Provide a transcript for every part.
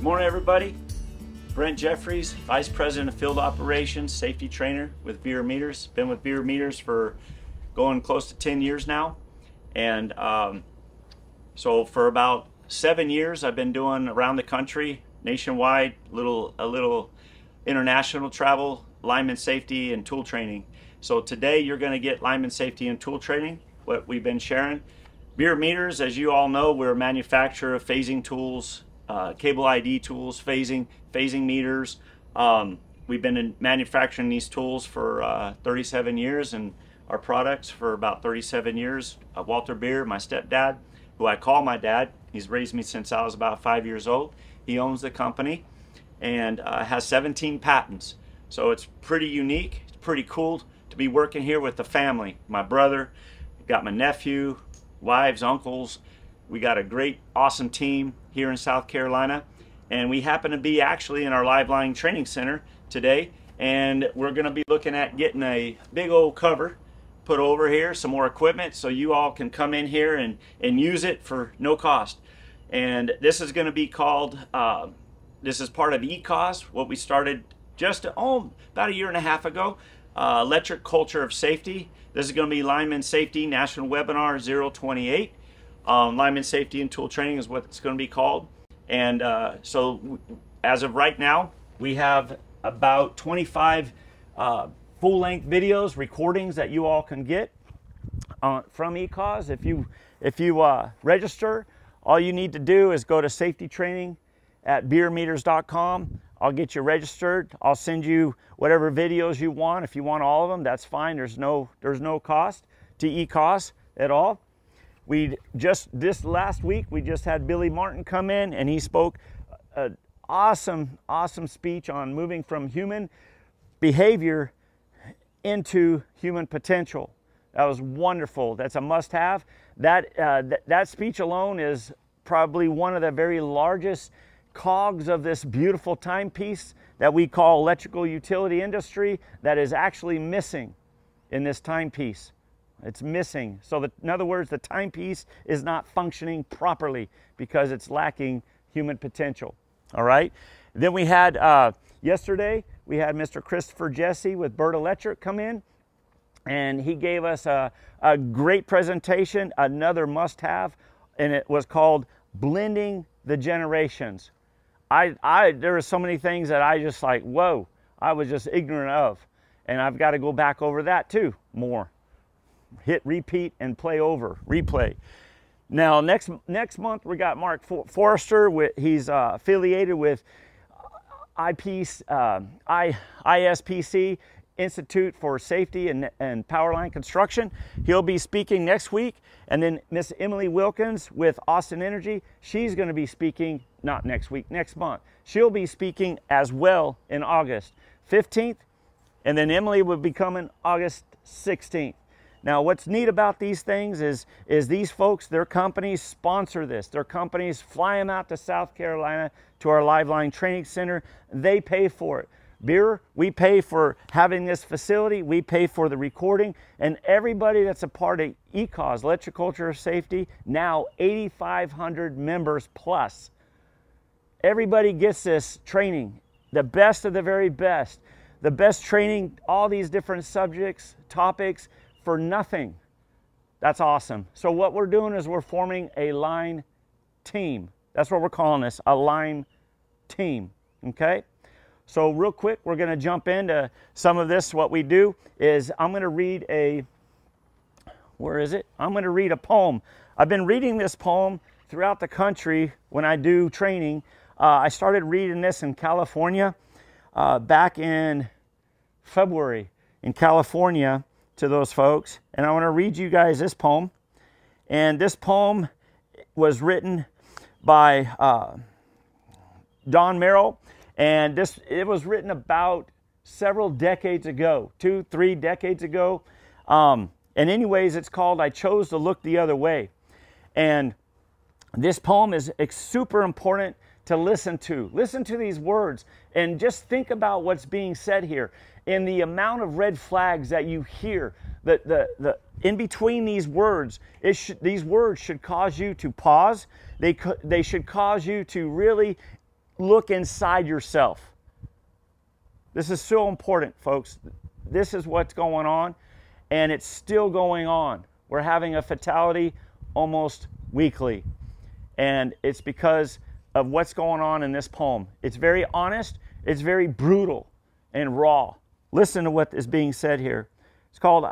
Good morning, everybody. Brent Jeffries, Vice President of Field Operations, Safety Trainer with Bierer Meters. Been with Bierer Meters for going close to 10 years now. And um, so for about seven years, I've been doing around the country, nationwide, little a little international travel, lineman safety, and tool training. So today you're going to get lineman safety and tool training, what we've been sharing. Bierer Meters, as you all know, we're a manufacturer of phasing tools, uh, cable ID tools, phasing, phasing meters. Um, we've been manufacturing these tools for uh, 37 years and our products for about 37 years. Uh, Walter Bierer, my stepdad, who I call my dad, he's raised me since I was about five years old. He owns the company and uh, has 17 patents. So it's pretty unique. It's pretty cool to be working here with the family. My brother, got my nephew, wives, uncles. We got a great, awesome team here in South Carolina. And we happen to be actually in our live line training center today. And we're going to be looking at getting a big old cover put over here, some more equipment, so you all can come in here and, and use it for no cost. And this is going to be called, uh, this is part of ECOS, what we started just oh, about a year and a half ago, uh, Electric Culture of Safety. This is going to be Lineman Safety National Webinar 028. Um, lineman Safety and Tool Training is what it's going to be called. And uh, so as of right now, we have about 25 uh, full-length videos, recordings that you all can get uh, from ECOS. If you, if you uh, register, all you need to do is go to safety training at bierermeters.com. I'll get you registered. I'll send you whatever videos you want. If you want all of them, that's fine. There's no, there's no cost to ECOS at all. We just, this last week, we just had Billy Martin come in and he spoke an awesome, awesome speech on moving from human behavior into human potential. That was wonderful. That's a must have. That, uh, th that speech alone is probably one of the very largest cogs of this beautiful timepiece that we call electrical utility industry that is actually missing in this timepiece. It's missing. So, that, in other words, the timepiece is not functioning properly because it's lacking human potential. All right. Then we had uh, yesterday, we had Mr. Christopher Jesse with Bird Electric come in, and he gave us a, a great presentation, another must have, and it was called Blending the Generations. I, I, there are so many things that I just like, whoa, I was just ignorant of. And I've got to go back over that too more. Hit repeat and play over, replay. Now, next, next month, we got Mark Forrester. With, he's uh, affiliated with IP, uh, I, ISPC, Institute for Safety and, and Power Line Construction. He'll be speaking next week. And then Miss Emily Wilkins with Austin Energy, she's going to be speaking not next week, next month. She'll be speaking as well in August 15th. And then Emily will be coming August 16th. Now, what's neat about these things is, is these folks, their companies sponsor this. Their companies fly them out to South Carolina to our Liveline Training Center. They pay for it. Bierer, we pay for having this facility, we pay for the recording, and everybody that's a part of ECOS, Electriculture Safety, now 8,500 members plus. Everybody gets this training, the best of the very best. The best training, all these different subjects, topics, for nothing. That's awesome. So what we're doing is we're forming a line team. That's what we're calling this, a line team, okay? So real quick, we're gonna jump into some of this. What we do is I'm gonna read a, where is it? I'm gonna read a poem. I've been reading this poem throughout the country when I do training. Uh, I started reading this in California uh, back in February in California to those folks. And I want to read you guys this poem. And this poem was written by uh, Don Merrill. And this it was written about several decades ago, two, three decades ago. Um, and anyways, it's called I Chose to Look the Other Way. And this poem is super important to listen to. Listen to these words and just think about what's being said here in the amount of red flags that you hear, the, the, the, in between these words, sh- these words should cause you to pause. They, they should cause you to really look inside yourself. This is so important, folks. This is what's going on, and it's still going on. We're having a fatality almost weekly, and it's because of what's going on in this poem. It's very honest, it's very brutal and raw. Listen to what is being said here. It's called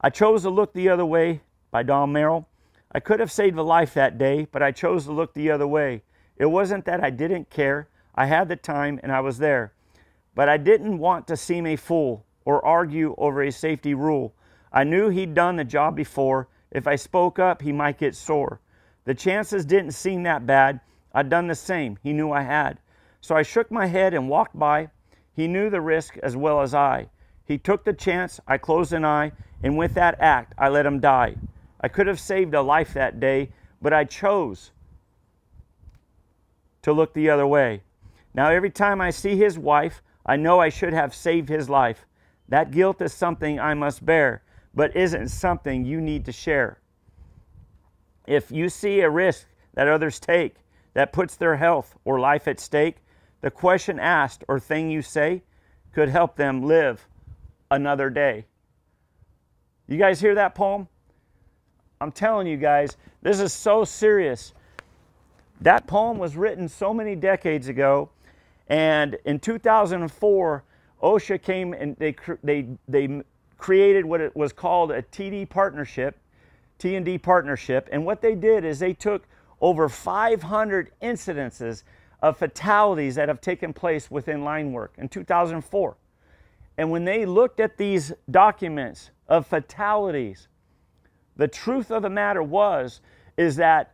I Chose to Look the Other Way by Don Merrill. I could have saved a life that day, but I chose to look the other way. It wasn't that I didn't care. I had the time and I was there. But I didn't want to seem a fool or argue over a safety rule. I knew he'd done the job before. If I spoke up, he might get sore. The chances didn't seem that bad. I'd done the same. He knew I had. So I shook my head and walked by. He knew the risk as well as I. He took the chance. I closed an eye, and with that act, I let him die. I could have saved a life that day, but I chose to look the other way. Now, every time I see his wife, I know I should have saved his life. That guilt is something I must bear, but isn't something you need to share. If you see a risk that others take that puts their health or life at stake, the question asked or thing you say could help them live another day. You guys hear that poem? I'm telling you guys, this is so serious. That poem was written so many decades ago, and in 2004, OSHA came and they they they created what it was called a TD partnership, T&D partnership, and what they did is they took over 500 incidences of fatalities that have taken place within line work in 2004. And when they looked at these documents of fatalities, the truth of the matter was is that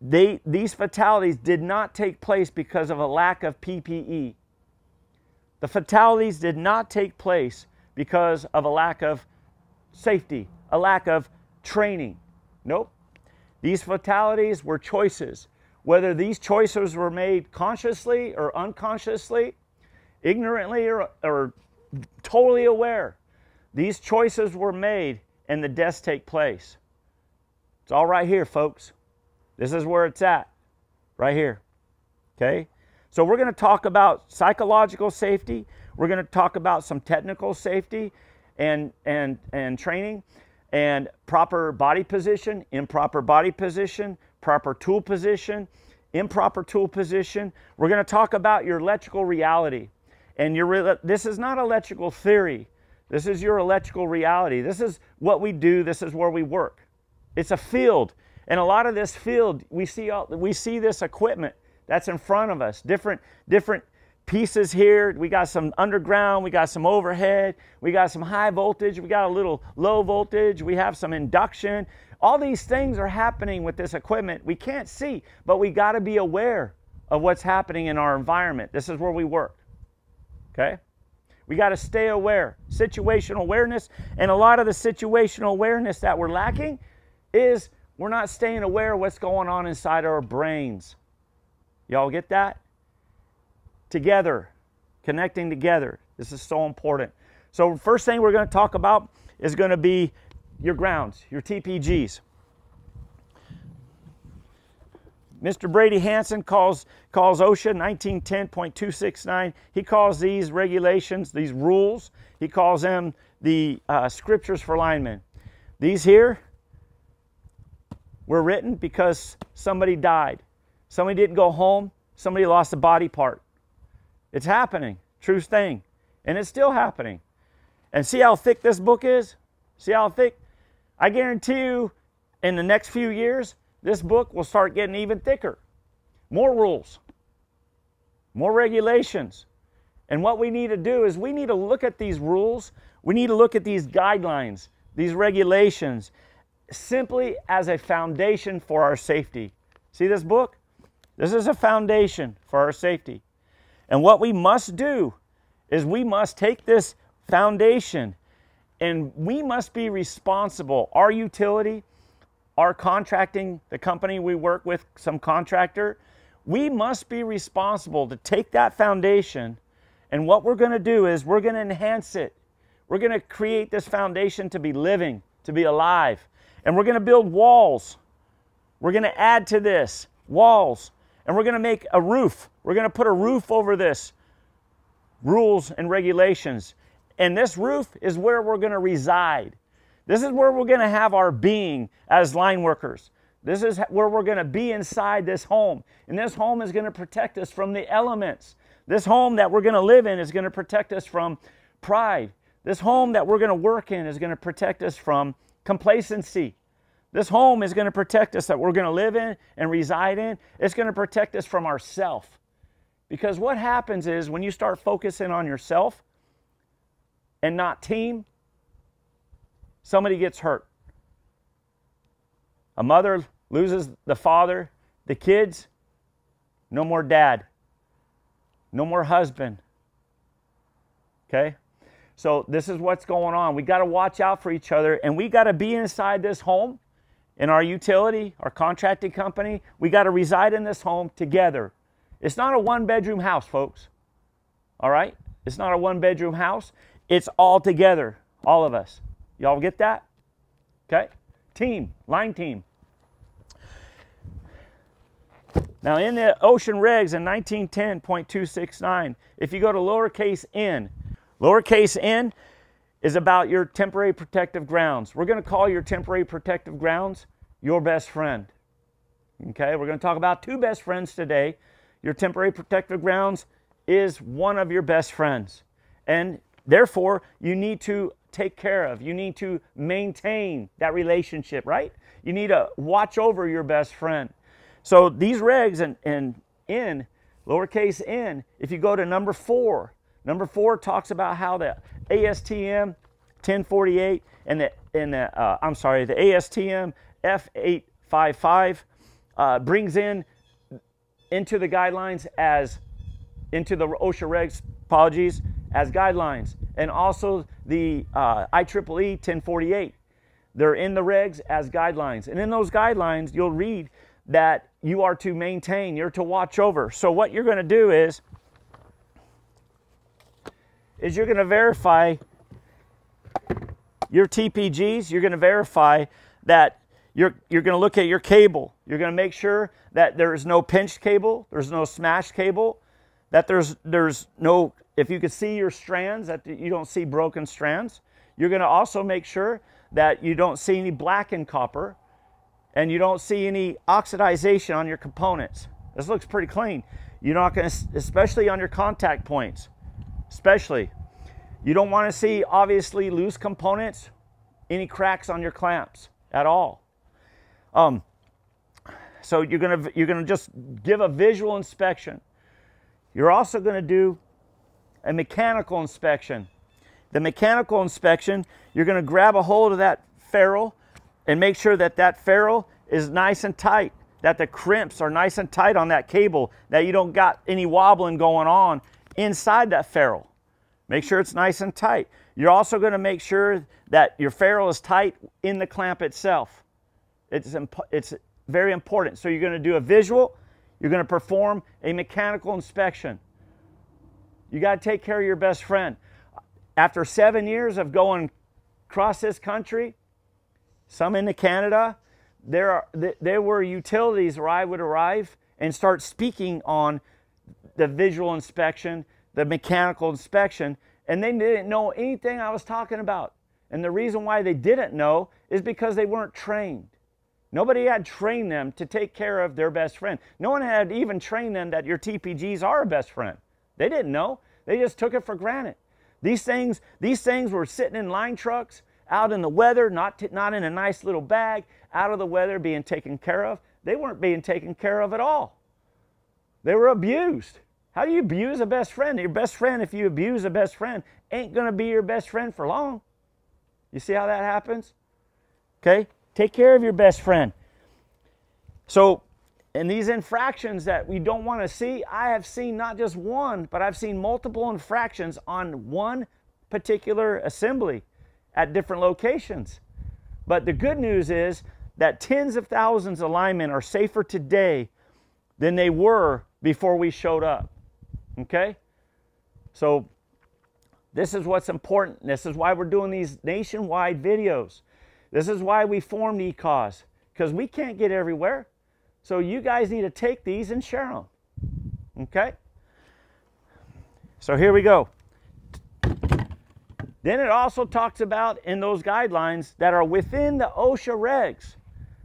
they, these fatalities did not take place because of a lack of PPE. The fatalities did not take place because of a lack of safety, a lack of training. Nope. These fatalities were choices. Whether these choices were made consciously or unconsciously, ignorantly or, or totally aware, these choices were made and the deaths take place. It's all right here, folks. This is where it's at, right here. Okay? So we're going to talk about psychological safety. We're going to talk about some technical safety and, and, and training and proper body position, improper body position, proper tool position, improper tool position. We're going to talk about your electrical reality. And your, this is not electrical theory. This is your electrical reality. This is what we do. This is where we work. It's a field. And a lot of this field, we see, all, we see this equipment that's in front of us. Different, different pieces here. We got some underground, we got some overhead, we got some high voltage, we got a little low voltage, we have some induction. All these things are happening with this equipment. We can't see, but we got to be aware of what's happening in our environment. This is where we work. Okay? We got to stay aware. Situational awareness. And a lot of the situational awareness that we're lacking is we're not staying aware of what's going on inside our brains. Y'all get that? Together, connecting together. This is so important. So, first thing we're going to talk about is going to be your grounds, your TPGs. Mr. Brady Hanson calls, calls OSHA 1910.269. He calls these regulations, these rules, he calls them the uh, scriptures for linemen. These here were written because somebody died. Somebody didn't go home. Somebody lost a body part. It's happening. True thing. And it's still happening. And see how thick this book is? See how thick? I guarantee you, in the next few years, this book will start getting even thicker. More rules, more regulations. And what we need to do is we need to look at these rules, we need to look at these guidelines, these regulations, simply as a foundation for our safety. See this book? This is a foundation for our safety. And what we must do is we must take this foundation and we must be responsible. Our utility, our contracting, the company we work with, some contractor, we must be responsible to take that foundation and what we're going to do is we're going to enhance it. We're going to create this foundation to be living, to be alive. And we're going to build walls. We're going to add to this walls. and we're going to make a roof. We're going to put a roof over this rules and regulations. And this roof is where we're going to reside. This is where we're going to have our being as line workers. This is where we're going to be inside this home. And this home is going to protect us from the elements. This home that we're going to live in is going to protect us from pride. This home that we're going to work in is going to protect us from complacency. This home is going to protect us that we're going to live in and reside in. It's going to protect us from ourself. Because what happens is when you start focusing on yourself and not team, somebody gets hurt. A mother loses the father, the kids, no more dad, no more husband. Okay? So this is what's going on. We got to watch out for each other and we got to be inside this home in our utility, our contracting company. We got to reside in this home together. It's not a one bedroom house, folks. All right? It's not a one bedroom house. It's all together, all of us. Y'all get that? Okay? Team, line team. Now, in the OSHA regs in 1910.269, if you go to lowercase n, lowercase n is about your temporary protective grounds. We're going to call your temporary protective grounds your best friend. Okay, we're going to talk about two best friends today. Your temporary protective grounds is one of your best friends. And therefore, you need to take care of, you need to maintain that relationship, right? You need to watch over your best friend. So these regs and, and in, lowercase n, if you go to number four, number four talks about how the ASTM 1048 and the, and the uh, I'm sorry, the ASTM F855 uh, brings in into the guidelines as into the OSHA regs, apologies, as guidelines. And also the uh, IEEE 1048. They're in the regs as guidelines. And in those guidelines, you'll read that you are to maintain, you're to watch over. So what you're going to do is, is you're going to verify your TPGs, you're going to verify that you're, you're going to look at your cable. You're going to make sure that there is no pinched cable, there's no smashed cable, that there's, there's no, if you can see your strands, that you don't see broken strands. You're going to also make sure that you don't see any blackened copper and you don't see any oxidization on your components. This looks pretty clean. You're not going to, especially on your contact points, especially. You don't want to see obviously loose components, any cracks on your clamps at all. Um, so you're gonna you're gonna just give a visual inspection. You're also gonna do a mechanical inspection. The mechanical inspection, you're gonna grab a hold of that ferrule and make sure that that ferrule is nice and tight, that the crimps are nice and tight on that cable, that you don't got any wobbling going on inside that ferrule. Make sure it's nice and tight. You're also going to make sure that your ferrule is tight in the clamp itself. It's, it's very important. So you're going to do a visual, you're going to perform a mechanical inspection. You got to take care of your best friend. After seven years of going across this country, some into Canada, there, are, there were utilities where I would arrive and start speaking on the visual inspection, the mechanical inspection, and they didn't know anything I was talking about. And the reason why they didn't know is because they weren't trained. Nobody had trained them to take care of their best friend. No one had even trained them that your TPGs are a best friend. They didn't know. They just took it for granted. These things, these things were sitting in line trucks, out in the weather, not, not in a nice little bag, out of the weather, being taken care of. They weren't being taken care of at all. They were abused. How do you abuse a best friend? Your best friend, if you abuse a best friend, ain't going to be your best friend for long. You see how that happens? Okay? Take care of your best friend. So, in these infractions that we don't want to see, I have seen not just one, but I've seen multiple infractions on one particular assembly at different locations. But the good news is that tens of thousands of linemen are safer today than they were before we showed up. Okay? So, this is what's important. This is why we're doing these nationwide videos. This is why we formed ECOS, because we can't get everywhere. So you guys need to take these and share them. Okay? So here we go. Then it also talks about in those guidelines that are within the OSHA regs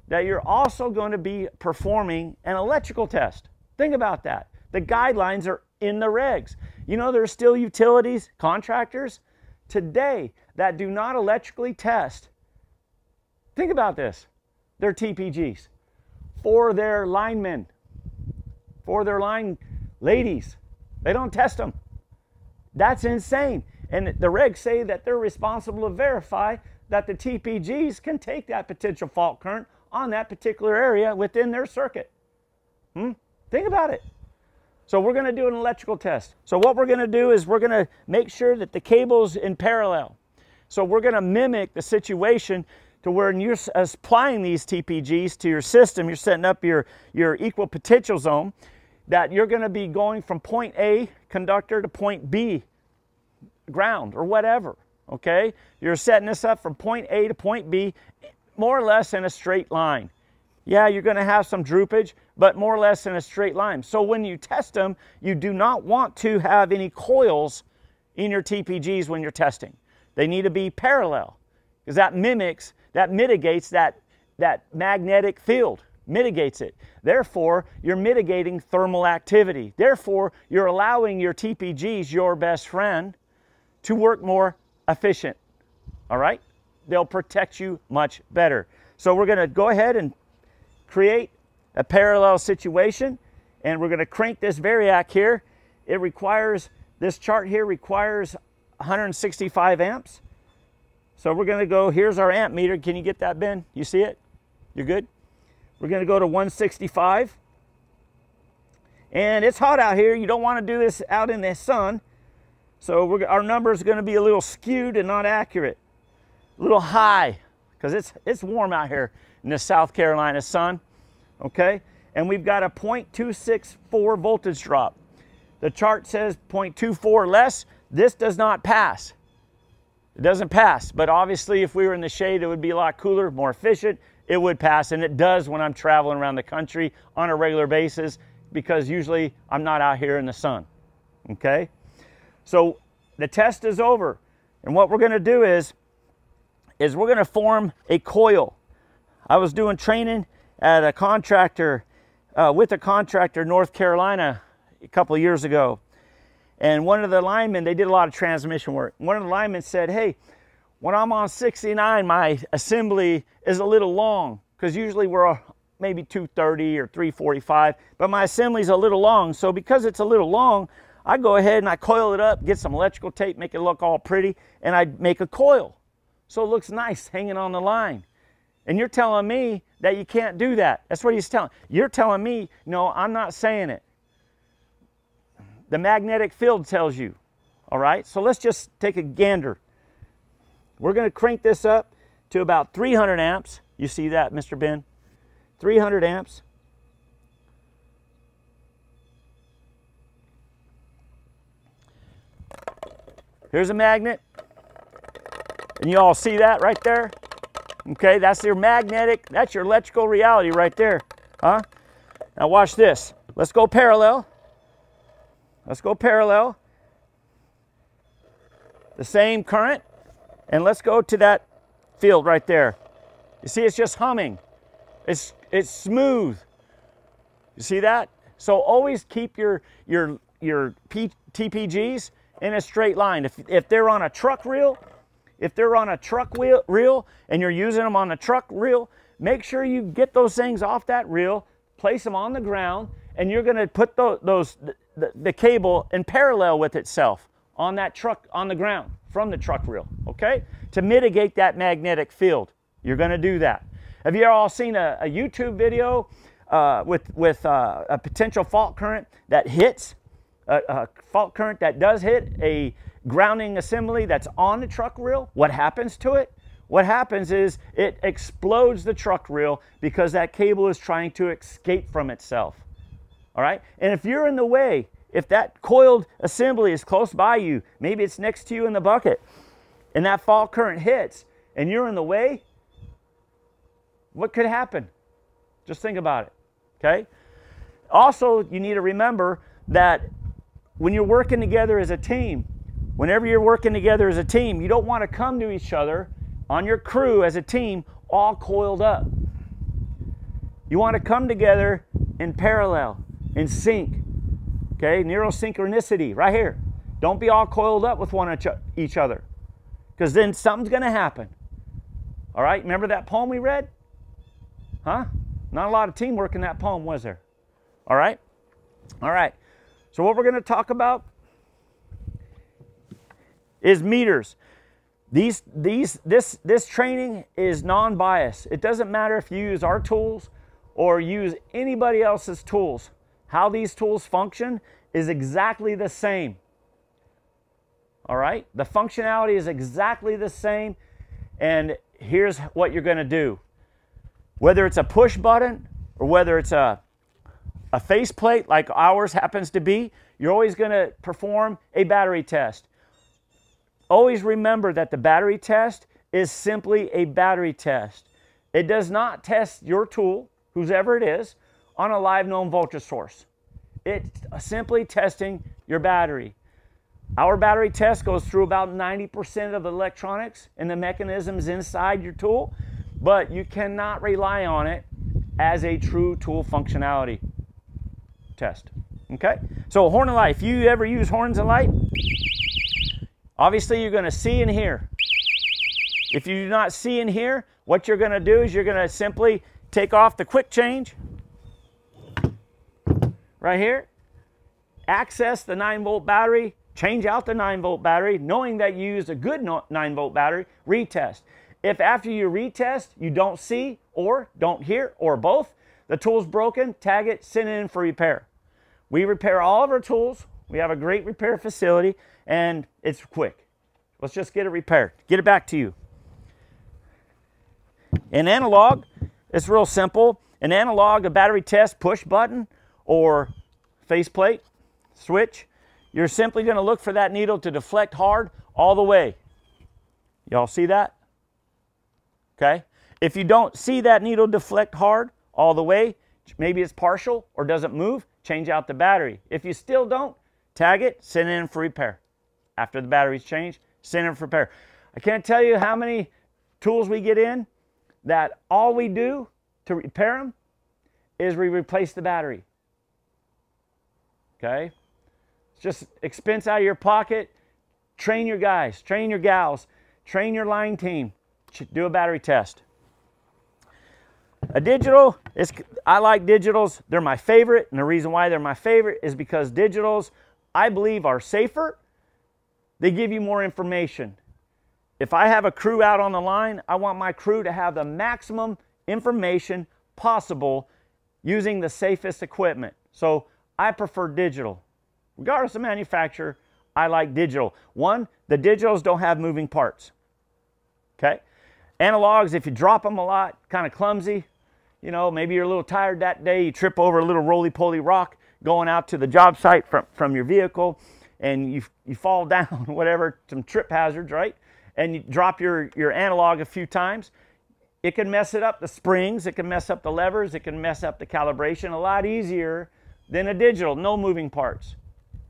that you're also going to be performing an electrical test. Think about that. The guidelines are in the regs. You know, there's still utilities, contractors today that do not electrically test. Think about this. They're TPGs for their linemen, for their line ladies. They don't test them. That's insane. And the regs say that they're responsible to verify that the TPGs can take that potential fault current on that particular area within their circuit. Hmm? Think about it. So we're going to do an electrical test. So what we're going to do is we're going to make sure that the cable's in parallel. So we're going to mimic the situation to where you're applying these TPGs to your system, you're setting up your, your equal potential zone, that you're going to be going from point A conductor to point B ground or whatever, okay? You're setting this up from point A to point B more or less in a straight line. Yeah, you're going to have some droopage, but more or less in a straight line. So when you test them, you do not want to have any coils in your TPGs when you're testing. They need to be parallel because that mimics, that mitigates that, that magnetic field, mitigates it. Therefore, you're mitigating thermal activity. Therefore, you're allowing your TPGs, your best friend, to work more efficient. All right? They'll protect you much better. So we're going to go ahead and create a parallel situation and we're going to crank this variac here. It requires, this chart here requires 165 amps. So we're going to go, here's our amp meter. Can you get that, Ben? You see it? You're good? We're going to go to 165. And it's hot out here. You don't want to do this out in the sun. So our number is going to be a little skewed and not accurate. A little high because it's, it's warm out here in the South Carolina sun. Okay? And we've got a 0.264 voltage drop. The chart says 0.24 less. This does not pass. It doesn't pass, but obviously if we were in the shade, it would be a lot cooler, more efficient. It would pass, and it does when I'm traveling around the country on a regular basis because usually I'm not out here in the sun, okay? So the test is over. And what we're going to do is, is we're going to form a coil. I was doing training at a contractor, uh, with a contractor in North Carolina a couple years ago. And one of the linemen, they did a lot of transmission work. One of the linemen said, hey, when I'm on 69, my assembly is a little long because usually we're uh, maybe 230 or 345, but my assembly's a little long. So because it's a little long, I go ahead and I coil it up, get some electrical tape, make it look all pretty, and I make a coil. So it looks nice hanging on the line. And you're telling me that you can't do that. That's what he's telling. You're telling me, no, I'm not saying it. The magnetic field tells you. All right, so let's just take a gander. We're going to crank this up to about 300 amps. You see that, Mr. Ben? 300 amps. Here's a magnet. And you all see that right there? Okay, that's your magnetic, that's your electrical reality right there. Huh? Now watch this. Let's go parallel. Let's go parallel. The same current. And let's go to that field right there. You see, it's just humming. It's, it's smooth. You see that? So always keep your, your, your P, TPGs in a straight line. If, if they're on a truck reel, if they're on a truck wheel, reel and you're using them on a truck reel, make sure you get those things off that reel, place them on the ground, and you're going to put those the, the cable in parallel with itself on that truck on the ground from the truck reel, okay? To mitigate that magnetic field. You're going to do that. Have you all seen a, a YouTube video uh, with, with uh, a potential fault current that hits, a, a fault current that does hit a grounding assembly that's on the truck reel? What happens to it? What happens is it explodes the truck reel because that cable is trying to escape from itself. All right? And if you're in the way, if that coiled assembly is close by you, maybe it's next to you in the bucket, and that fault current hits and you're in the way, what could happen? Just think about it. Okay? Also, you need to remember that when you're working together as a team, whenever you're working together as a team, you don't want to come to each other on your crew as a team all coiled up. You want to come together in parallel, in sync. Okay, neurosynchronicity right here. Don't be all coiled up with one each other because then something's going to happen. All right, remember that poem we read? Huh? Not a lot of teamwork in that poem, was there? All right? All right. So, what we're going to talk about is meters. These, these, this, this training is non biased. It doesn't matter if you use our tools or use anybody else's tools. How these tools function is exactly the same. All right? The functionality is exactly the same. And here's what you're going to do whether it's a push button or whether it's a, a faceplate like ours happens to be, you're always going to perform a battery test. Always remember that the battery test is simply a battery test. It does not test your tool, whoever it is, on a live known voltage source. It's simply testing your battery. Our battery test goes through about 90% of the electronics and the mechanisms inside your tool, but you cannot rely on it as a true tool functionality test. Okay? So horn and light, if you ever use horns and light, obviously you're going to see and hear. If you do not see and hear, what you're going to do is you're going to simply take off the quick change right here, access the 9 volt battery, change out the 9 volt battery, knowing that you used a good 9 volt battery, retest. If after you retest you don't see or don't hear or both, the tool's broken, tag it, send it in for repair. We repair all of our tools. We have a great repair facility and it's quick. Let's just get it repaired. Get it back to you. In analog, it's real simple. An analog, a battery test push button or faceplate, switch, you're simply going to look for that needle to deflect hard all the way. Y'all see that? Okay. If you don't see that needle deflect hard all the way, maybe it's partial or doesn't move, change out the battery. If you still don't, tag it, send it in for repair. After the battery's changed, send it for repair. I can't tell you how many tools we get in that all we do to repair them is we replace the battery. Okay? just expense out of your pocket. Train your guys, train your gals, train your line team. Do a battery test. A digital, is, I like digitals. They're my favorite. And the reason why they're my favorite is because digitals, I believe, are safer. They give you more information. If I have a crew out on the line, I want my crew to have the maximum information possible using the safest equipment. So I prefer digital. Regardless of manufacturer, I like digital. One, the digitals don't have moving parts. Okay? Analogs, if you drop them a lot, kind of clumsy. You know, maybe you're a little tired that day, you trip over a little roly-poly rock going out to the job site from, from your vehicle, and you, you fall down, whatever, some trip hazards, right? And you drop your, your analog a few times. It can mess it up, the springs, it can mess up the levers, it can mess up the calibration a lot easier than a digital, no moving parts.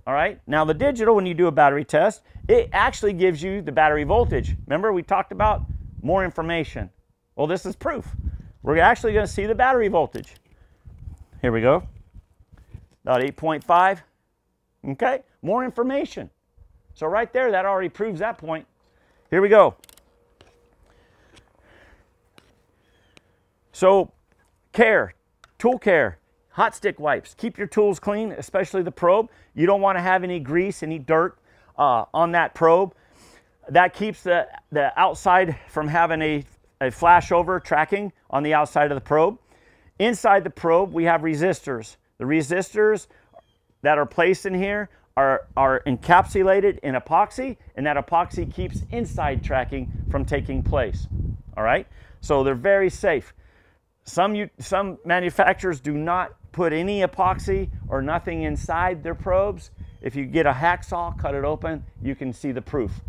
All right. Now the digital, when you do a battery test, it actually gives you the battery voltage. Remember we talked about more information. Well, this is proof. We're actually going to see the battery voltage. Here we go. About 8.5. Okay. More information. So right there, that already proves that point. Here we go. So care, tool care, hot stick wipes. Keep your tools clean, especially the probe. You don't want to have any grease, any dirt uh, on that probe. That keeps the, the outside from having a, a flashover tracking on the outside of the probe. Inside the probe, we have resistors. The resistors that are placed in here are, are encapsulated in epoxy, and that epoxy keeps inside tracking from taking place. All right? So they're very safe. Some, you, some manufacturers do not put any epoxy or nothing inside their probes. If you get a hacksaw, cut it open, you can see the proof.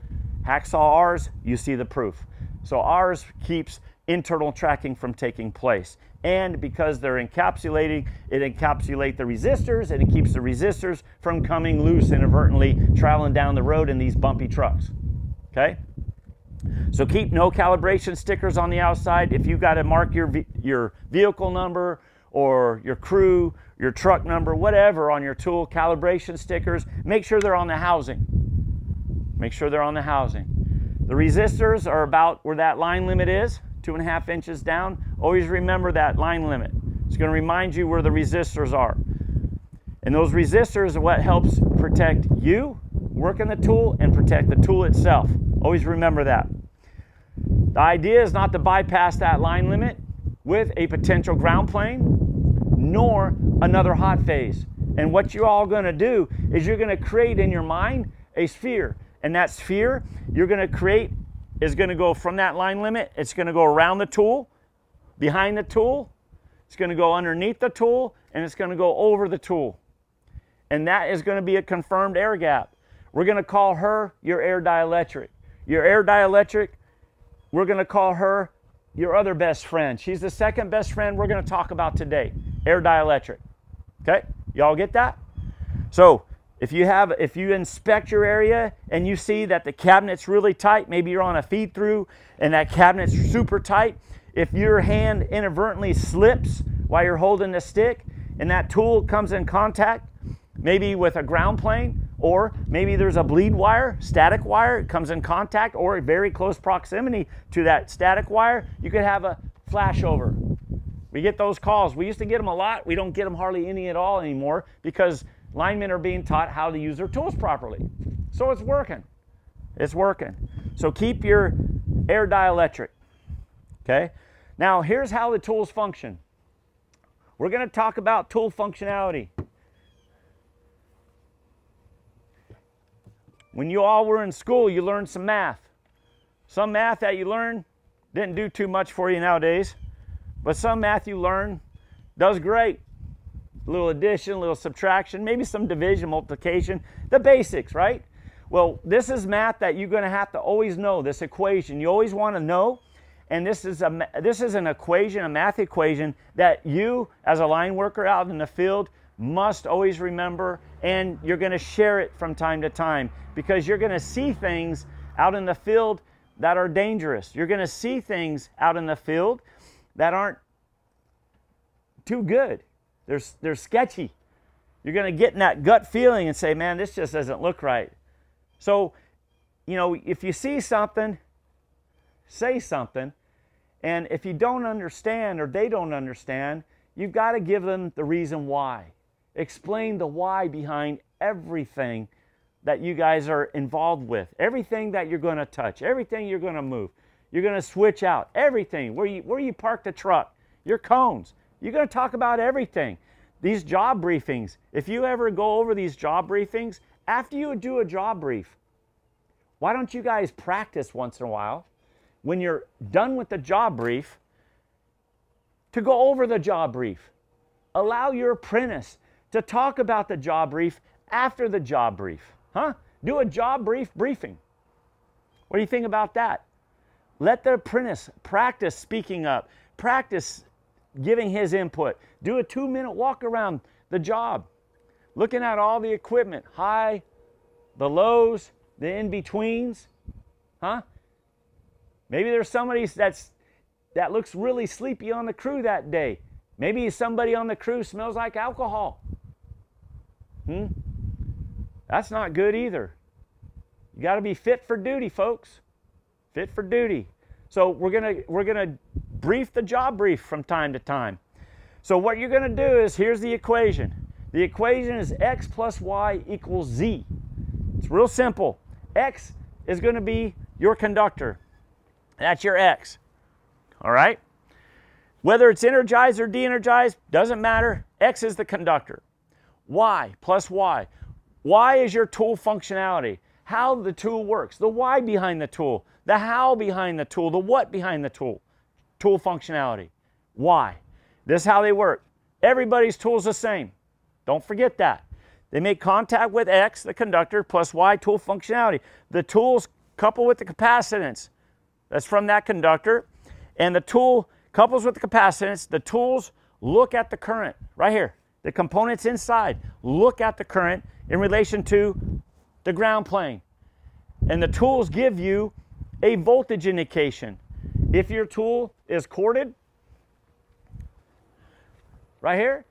Hacksaw ours, you see the proof. So ours keeps internal tracking from taking place. And because they're encapsulating, it encapsulates the resistors and it keeps the resistors from coming loose inadvertently traveling down the road in these bumpy trucks. Okay? So keep no calibration stickers on the outside. If you've got to mark your, your vehicle number or your crew, your truck number, whatever on your tool, calibration stickers, make sure they're on the housing. Make sure they're on the housing. The resistors are about where that line limit is, two and a half inches down. Always remember that line limit. It's going to remind you where the resistors are. And those resistors are what helps protect you, working the tool, and protect the tool itself. Always remember that. The idea is not to bypass that line limit with a potential ground plane nor another hot phase. And what you're all going to do is you're going to create in your mind a sphere. And that sphere you're going to create is going to go from that line limit, it's going to go around the tool, behind the tool, it's going to go underneath the tool, and it's going to go over the tool. And that is going to be a confirmed air gap. We're going to call her your air dielectric. Your air dielectric, we're going to call her your other best friend. She's the second best friend we're going to talk about today, air dielectric. Okay? Y'all get that? So, if you have, if you inspect your area and you see that the cabinet's really tight, maybe you're on a feed through and that cabinet's super tight. If your hand inadvertently slips while you're holding the stick and that tool comes in contact, maybe with a ground plane, or maybe there's a bleed wire, static wire, it comes in contact or a very close proximity to that static wire, you could have a flashover. We get those calls. We used to get them a lot. We don't get them hardly any at all anymore because Linemen are being taught how to use their tools properly. So it's working. It's working. So keep your air dielectric. Okay? Now, here's how the tools function. We're going to talk about tool functionality. When you all were in school, you learned some math. Some math that you learned didn't do too much for you nowadays, but some math you learn does great a little addition, a little subtraction, maybe some division, multiplication, the basics, right? Well, this is math that you're going to have to always know, this equation. You always want to know, and this is, a, this is an equation, a math equation, that you, as a line worker out in the field, must always remember, and you're going to share it from time to time because you're going to see things out in the field that are dangerous. You're going to see things out in the field that aren't too good. They're, they're sketchy. You're going to get in that gut feeling and say, man, this just doesn't look right. So, you know, if you see something, say something. And if you don't understand or they don't understand, you've got to give them the reason why. Explain the why behind everything that you guys are involved with, everything that you're going to touch, everything you're going to move. You're going to switch out everything, where you, where you park the truck, your cones, you're going to talk about everything. These job briefings, if you ever go over these job briefings, after you do a job brief, why don't you guys practice once in a while when you're done with the job brief to go over the job brief? Allow your apprentice to talk about the job brief after the job brief. Huh? Do a job brief briefing. What do you think about that? Let the apprentice practice speaking up, practice giving his input. Do a two minute walk around the job, looking at all the equipment, high, the lows, the in betweens. Huh? Maybe there's somebody that's that looks really sleepy on the crew that day. Maybe somebody on the crew smells like alcohol. Hmm? That's not good either. You got to be fit for duty, folks. Fit for duty. So we're gonna we're gonna brief the job brief from time to time. So what you're going to do is, here's the equation. The equation is x plus y equals z. It's real simple. x is going to be your conductor. That's your x. All right? Whether it's energized or de-energized, doesn't matter. X is the conductor. Y plus Y. Y is your tool functionality. How the tool works. The why behind the tool. The how behind the tool. The what behind the tool tool functionality. Why? This is how they work. Everybody's tool is the same. Don't forget that. They make contact with X, the conductor, plus Y, tool functionality. The tools couple with the capacitance. That's from that conductor. And the tool couples with the capacitance. The tools look at the current right here. The components inside look at the current in relation to the ground plane. And the tools give you a voltage indication. If your tool is corded, right here,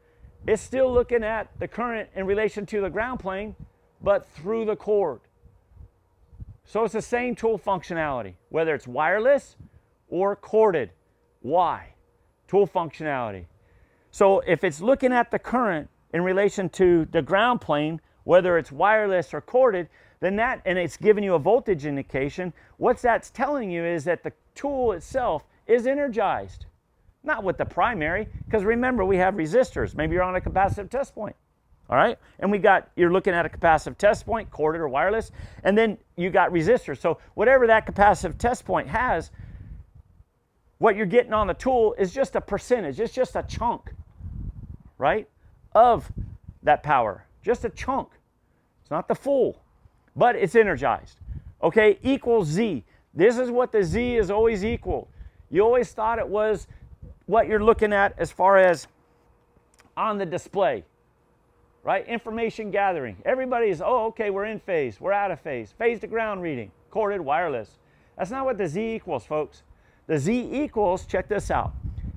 it's still looking at the current in relation to the ground plane, but through the cord. So it's the same tool functionality, whether it's wireless or corded. Why? Tool functionality. So if it's looking at the current in relation to the ground plane, whether it's wireless or corded, then that, and it's giving you a voltage indication, what that's telling you is that the tool itself is energized. Not with the primary, because remember we have resistors. Maybe you're on a capacitive test point. All right, and we got, you're looking at a capacitive test point, corded or wireless, and then you got resistors. So whatever that capacitive test point has, what you're getting on the tool is just a percentage, it's just a chunk, right, of that power. Just a chunk. It's not the full, but it's energized. Okay, equals Z. This is what the Z is always equal. You always thought it was what you're looking at as far as on the display, right? Information gathering. Everybody's, oh, okay, we're in phase, we're out of phase. Phase to ground reading, corded, wireless. That's not what the Z equals, folks. The Z equals, check this out,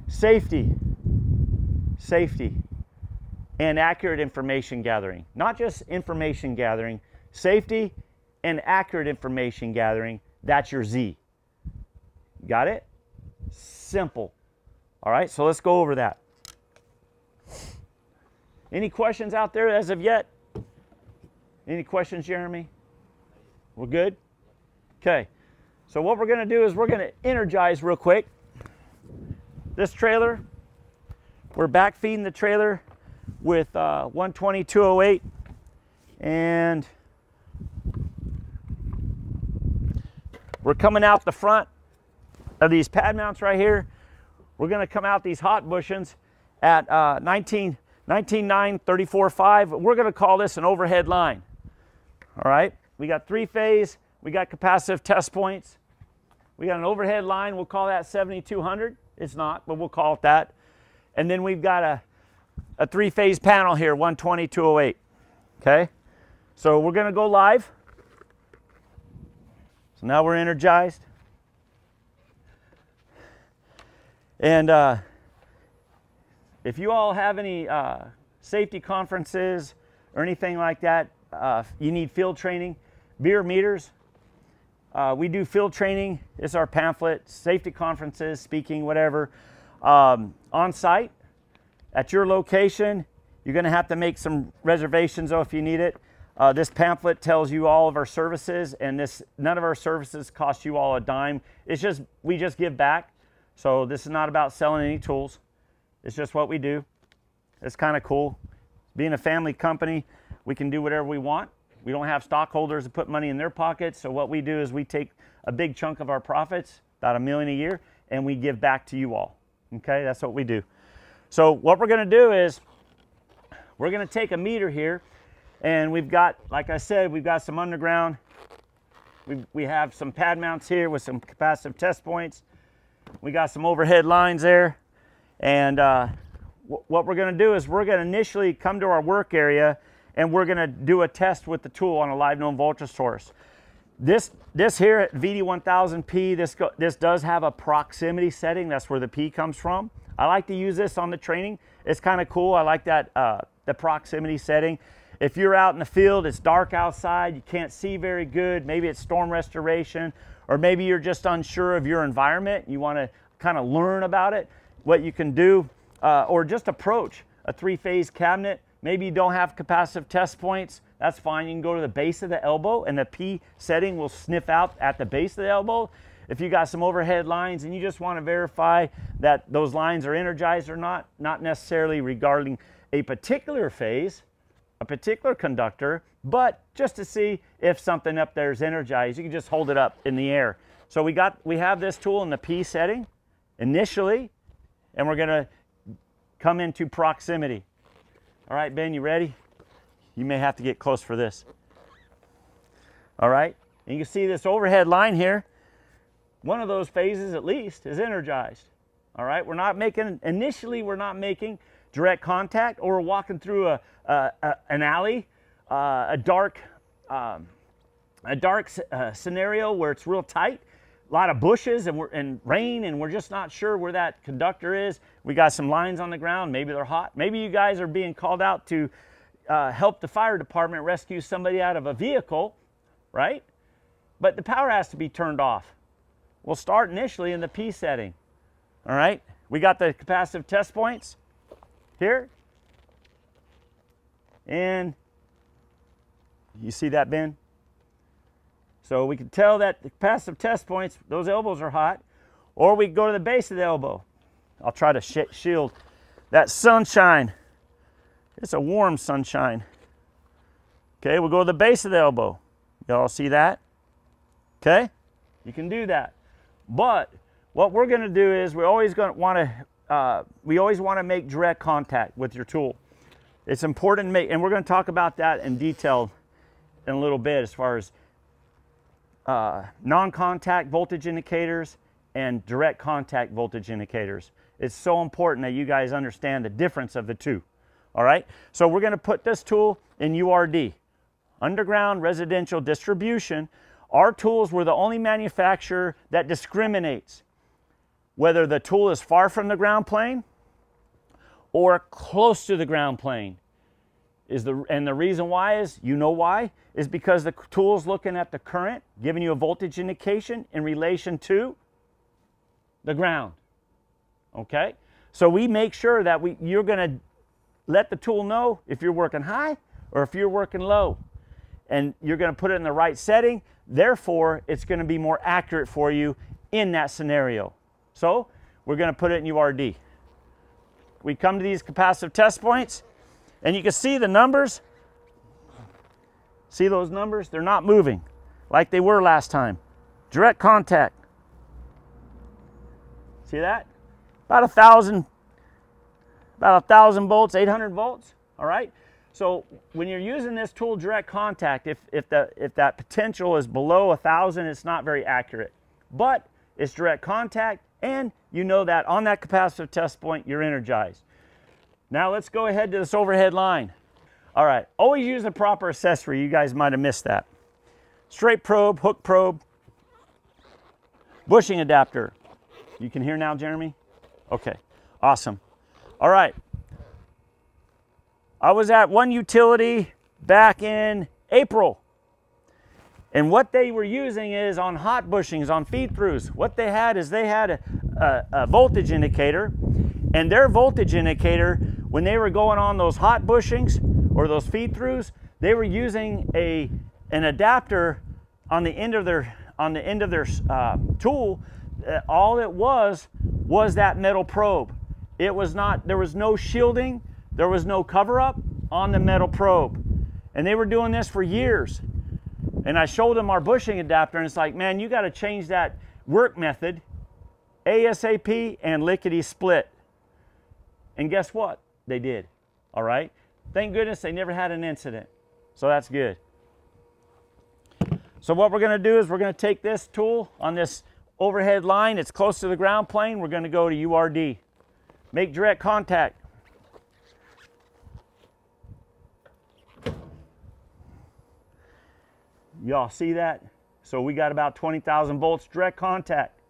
safety, safety, and accurate information gathering. Not just information gathering, safety and accurate information gathering. That's your Z. Got it? Simple. All right, so let's go over that. Any questions out there as of yet? Any questions, Jeremy? We're good? Okay. So what we're going to do is we're going to energize real quick this trailer. We're back feeding the trailer with uh, 120 208 and we're coming out the front of these pad mounts right here. We're going to come out these hot bushings at uh, 19, 19.9, 34.5. We're going to call this an overhead line. All right. We got three phase. We got capacitive test points. We got an overhead line, we'll call that 7200. It's not, but we'll call it that. And then we've got a, a three-phase panel here, 120, 208. Okay? So we're to go live. So now we're energized. And uh, if you all have any uh, safety conferences or anything like that, uh, you need field training, Bierer Meters, uh, we do field training. It's our pamphlet, safety conferences, speaking, whatever. Um, on site, at your location, you're going to have to make some reservations though if you need it. Uh, this pamphlet tells you all of our services, and this none of our services cost you all a dime. It's just we just give back. So this is not about selling any tools. It's just what we do. It's kind of cool. Being a family company, we can do whatever we want. We don't have stockholders to put money in their pockets. So what we do is we take a big chunk of our profits, about a million a year, and we give back to you all. Okay, that's what we do. So what we're going to do is we're going to take a meter here, and we've got, like I said, we've got some underground. We, we have some pad mounts here with some capacitive test points. We got some overhead lines there. And uh, what we're going to do is we're going to initially come to our work area and we're going to do a test with the tool on a live known voltage source. This, this here at VD1000P, this, this does have a proximity setting. That's where the P comes from. I like to use this on the training. It's kind of cool. I like that, uh, the proximity setting. If you're out in the field, it's dark outside, you can't see very good, maybe it's storm restoration, or maybe you're just unsure of your environment, you want to kind of learn about it, what you can do, uh, or just approach a three-phase cabinet Maybe you don't have capacitive test points. That's fine. You can go to the base of the elbow and the P setting will sniff out at the base of the elbow. If you got some overhead lines and you just want to verify that those lines are energized or not, not necessarily regarding a particular phase, a particular conductor, but just to see if something up there is energized, you can just hold it up in the air. So we got we have this tool in the P setting initially, and we're going to come into proximity. All right, Ben, you ready? You may have to get close for this. All right, and you can see this overhead line here. One of those phases at least is energized. All right, we're not making, initially we're not making direct contact or we're walking through a, a, a an alley, uh, a dark, um, a dark uh, scenario where it's real tight, a lot of bushes and, we're and rain and we're just not sure where that conductor is. We got some lines on the ground, maybe they're hot. Maybe you guys are being called out to uh, help the fire department rescue somebody out of a vehicle, right? But the power has to be turned off. We'll start initially in the P setting. All right, we got the capacitive test points here. And you see that, Ben? So we can tell that the capacitive test points, those elbows are hot. Or we go to the base of the elbow. I'll try to sh shield that sunshine. It's a warm sunshine. Okay, we'll go to the base of the elbow. Y'all see that? Okay, you can do that. But what we're going to do is we always going to want to uh, we always want to make direct contact with your tool. It's important to make, and we're going to talk about that in detail in a little bit as far as uh, non-contact voltage indicators and direct contact voltage indicators. It's so important that you guys understand the difference of the two. All right, so we're going to put this tool in URD, underground residential distribution. Our tools were the only manufacturer that discriminates whether the tool is far from the ground plane or close to the ground plane. Is the, and the reason why is, you know why, is because the tool is looking at the current, giving you a voltage indication in relation to the ground. Okay? So we make sure that we, you're going to let the tool know if you're working high or if you're working low. And you're going to put it in the right setting. Therefore, it's going to be more accurate for you in that scenario. So we're going to put it in URD. We come to these capacitive test points and you can see the numbers. See those numbers? They're not moving like they were last time. Direct contact. See that? About a thousand, about a thousand volts, 800 volts. All right. So when you're using this tool direct contact, if, if, the, if that potential is below a thousand, it's not very accurate. But it's direct contact and you know that on that capacitive test point, you're energized. Now let's go ahead to this overhead line. All right, always use the proper accessory. You guys might have missed that. Straight probe, hook probe, bushing adapter. You can hear now, Jeremy? Okay, awesome. All right. I was at one utility back in April. And what they were using is on hot bushings, on feed throughs, what they had is they had a, a, a voltage indicator and their voltage indicator, when they were going on those hot bushings or those feed throughs, they were using a, an adapter on the end of their, on the end of their uh, tool. Uh, all it was, was that metal probe. It was not, there was no shielding, there was no cover up on the metal probe. And they were doing this for years. And I showed them our bushing adapter, and it's like, man, you got to change that work method, ASAP and lickety split. And guess what? They did. All right. Thank goodness they never had an incident. So that's good. So what we're going to do is we're going to take this tool on this overhead line. It's close to the ground plane. We're going to go to URD. Make direct contact. Y'all see that? So we got about 20,000 volts direct contact.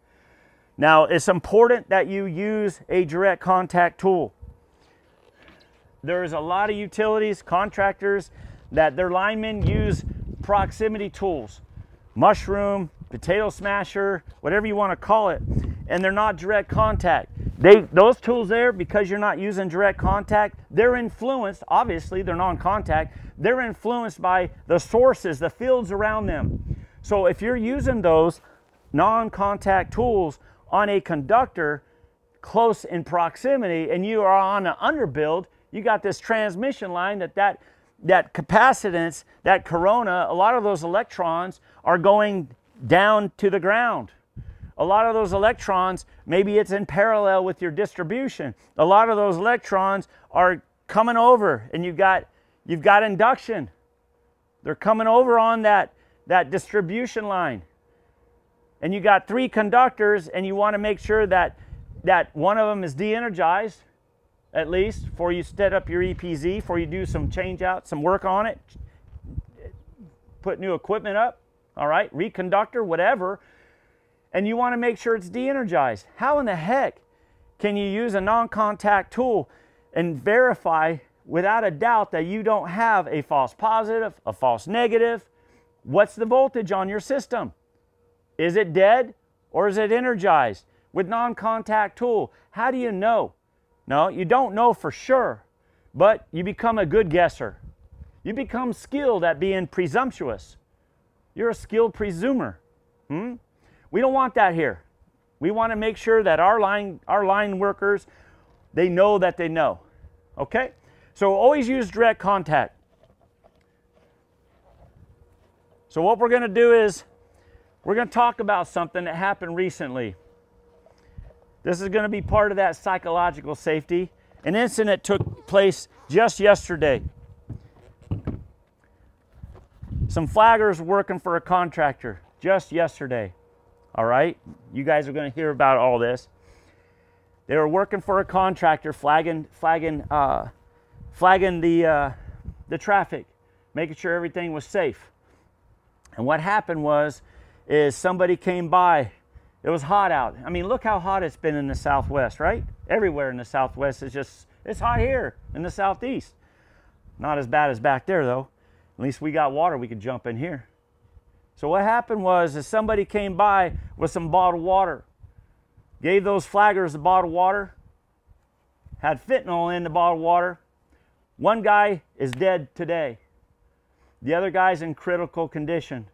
Now it's important that you use a direct contact tool. There's a lot of utilities, contractors, that their linemen use proximity tools. Mushroom, potato smasher, whatever you want to call it, and they're not direct contact. They, those tools there, because you're not using direct contact, they're influenced, obviously they're non-contact, they're influenced by the sources, the fields around them. So if you're using those non-contact tools on a conductor close in proximity and you are on an underbuild, you got this transmission line that that, that capacitance, that corona, a lot of those electrons are going down to the ground. A lot of those electrons, maybe it's in parallel with your distribution. A lot of those electrons are coming over and you've got You've got induction. They're coming over on that, that distribution line. and you got three conductors and you want to make sure that that one of them is de-energized at least before you set up your EPZ, before you do some change out, some work on it, put new equipment up, all right, reconductor, whatever, and you want to make sure it's de-energized. How in the heck can you use a non-contact tool and verify without a doubt that you don't have a false positive, a false negative? What's the voltage on your system? Is it dead or is it energized? With non-contact tool, how do you know? No, you don't know for sure, but you become a good guesser. You become skilled at being presumptuous. You're a skilled presumer. Hmm? We don't want that here. We want to make sure that our line, our line workers, they know that they know. Okay? So always use direct contact. So what we're going to do is we're going to talk about something that happened recently. This is going to be part of that psychological safety. An incident took place just yesterday. Some flaggers working for a contractor just yesterday. All right? You guys are going to hear about all this. They were working for a contractor, flagging, flagging, uh, flagging the, uh, the traffic, making sure everything was safe. And what happened was, is somebody came by it was hot out. I mean, look how hot it's been in the Southwest, right? Everywhere in the Southwest is just, it's hot here in the Southeast. Not as bad as back there, though. At least we got water we could jump in here. So what happened was is somebody came by with some bottled water, gave those flaggers the bottled water, had fentanyl in the bottled water. One guy is dead today. The other guy's in critical condition.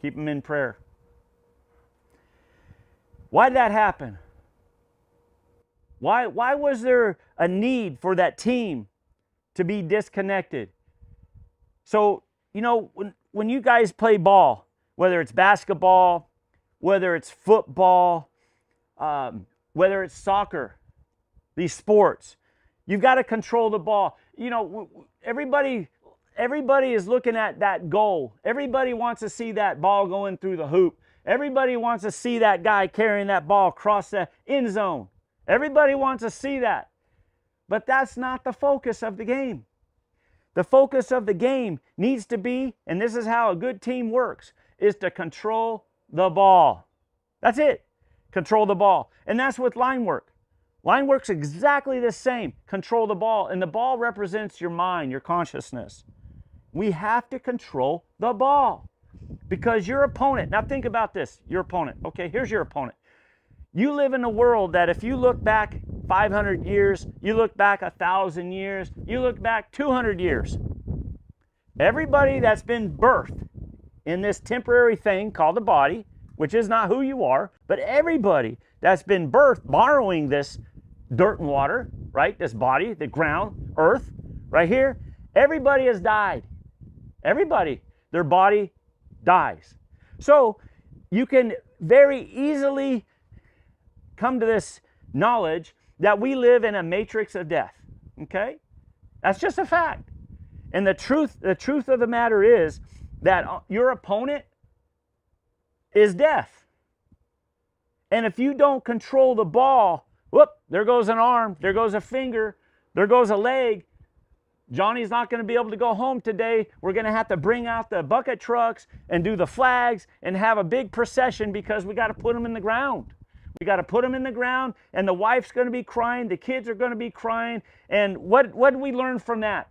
Keep him in prayer. Why did that happen? Why, why was there a need for that team to be disconnected? So, you know, when, when you guys play ball, whether it's basketball, whether it's football, um, whether it's soccer, these sports, you've got to control the ball. You know, everybody everybody is looking at that goal. Everybody wants to see that ball going through the hoop. Everybody wants to see that guy carrying that ball across the end zone. Everybody wants to see that. But that's not the focus of the game. The focus of the game needs to be, and this is how a good team works, is to control the ball. That's it. Control the ball. And that's with line work. Line work's exactly the same. Control the ball. And the ball represents your mind, your consciousness. We have to control the ball. Because your opponent, now think about this your opponent. Okay, here's your opponent. You live in a world that if you look back 500 years, you look back a thousand years, you look back 200 years. Everybody that's been birthed in this temporary thing called the body, which is not who you are, but everybody that's been birthed borrowing this dirt and water, right? This body, the ground, earth, right here, everybody has died. Everybody. Their body dies. So you can very easily come to this knowledge that we live in a matrix of death. Okay? That's just a fact. And the truth, the truth of the matter is that uh, your opponent is death. And if you don't control the ball, whoop, there goes an arm, there goes a finger, there goes a leg, Johnny's not going to be able to go home today. We're going to have to bring out the bucket trucks and do the flags and have a big procession because we got to put them in the ground. We got to put them in the ground, and the wife's going to be crying, the kids are going to be crying. And what, what did we learn from that?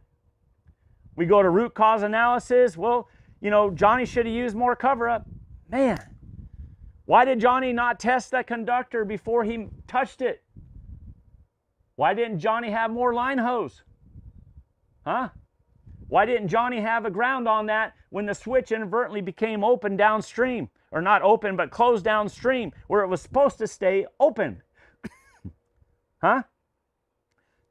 We go to root cause analysis. Well, you know, Johnny should have used more cover up. Man, why did Johnny not test that conductor before he touched it? Why didn't Johnny have more line hose? Huh? Why didn't Johnny have a ground on that when the switch inadvertently became open downstream? Or not open, but closed downstream where it was supposed to stay open? huh?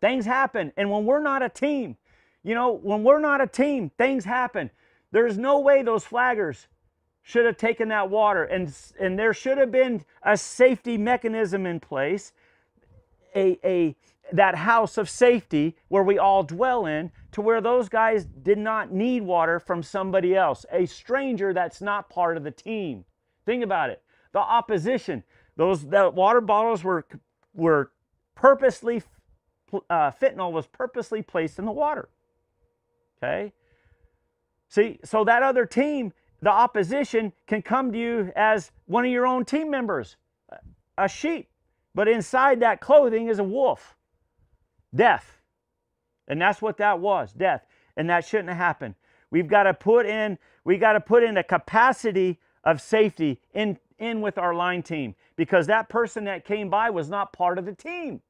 Things happen. And when we're not a team, you know, when we're not a team, things happen. There's no way those flaggers should have taken that water. And, and there should have been a safety mechanism in place, a, a, that house of safety where we all dwell in to where those guys did not need water from somebody else, a stranger that's not part of the team. Think about it. The opposition. Those the water bottles were were purposely uh, fentanyl was purposely placed in the water. Okay. See, so that other team, the opposition, can come to you as one of your own team members, a sheep, but inside that clothing is a wolf. Death. And that's what that was, death. And that shouldn't have happened. We've got to put in, we got to put in a capacity of safety in, in with our line team because that person that came by was not part of the team.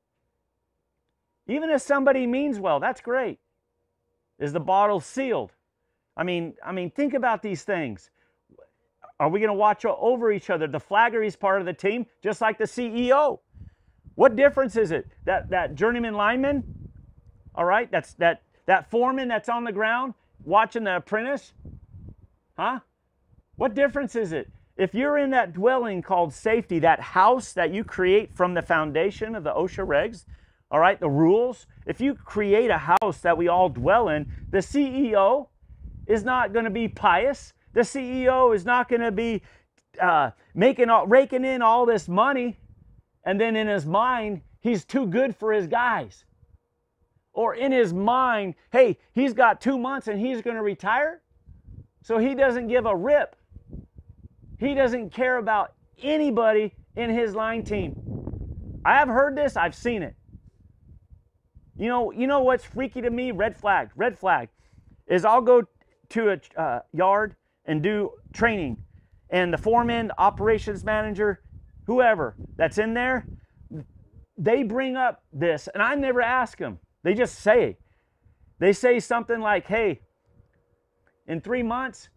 Even if somebody means well, that's great. Is the bottle sealed? I mean, I mean, think about these things. Are we going to watch over each other? The flagger is part of the team, just like the CEO. What difference is it that that journeyman lineman, all right, that's that that foreman that's on the ground watching the apprentice, huh? What difference is it? If you're in that dwelling called safety, that house that you create from the foundation of the OSHA regs, all right, the rules, if you create a house that we all dwell in, the CEO is not going to be pious. The CEO is not going to be uh, making all, raking in all this money, and then in his mind, he's too good for his guys. Or in his mind, hey, he's got two months and he's going to retire, so he doesn't give a rip. He doesn't care about anybody in his line team. I have heard this, I've seen it. You know, you know what's freaky to me? Red flag. Red flag is I'll go to a uh, yard and do training, and the foreman, the operations manager, whoever that's in there, they bring up this, and I never ask them. They just say, they say something like, "Hey, in three months,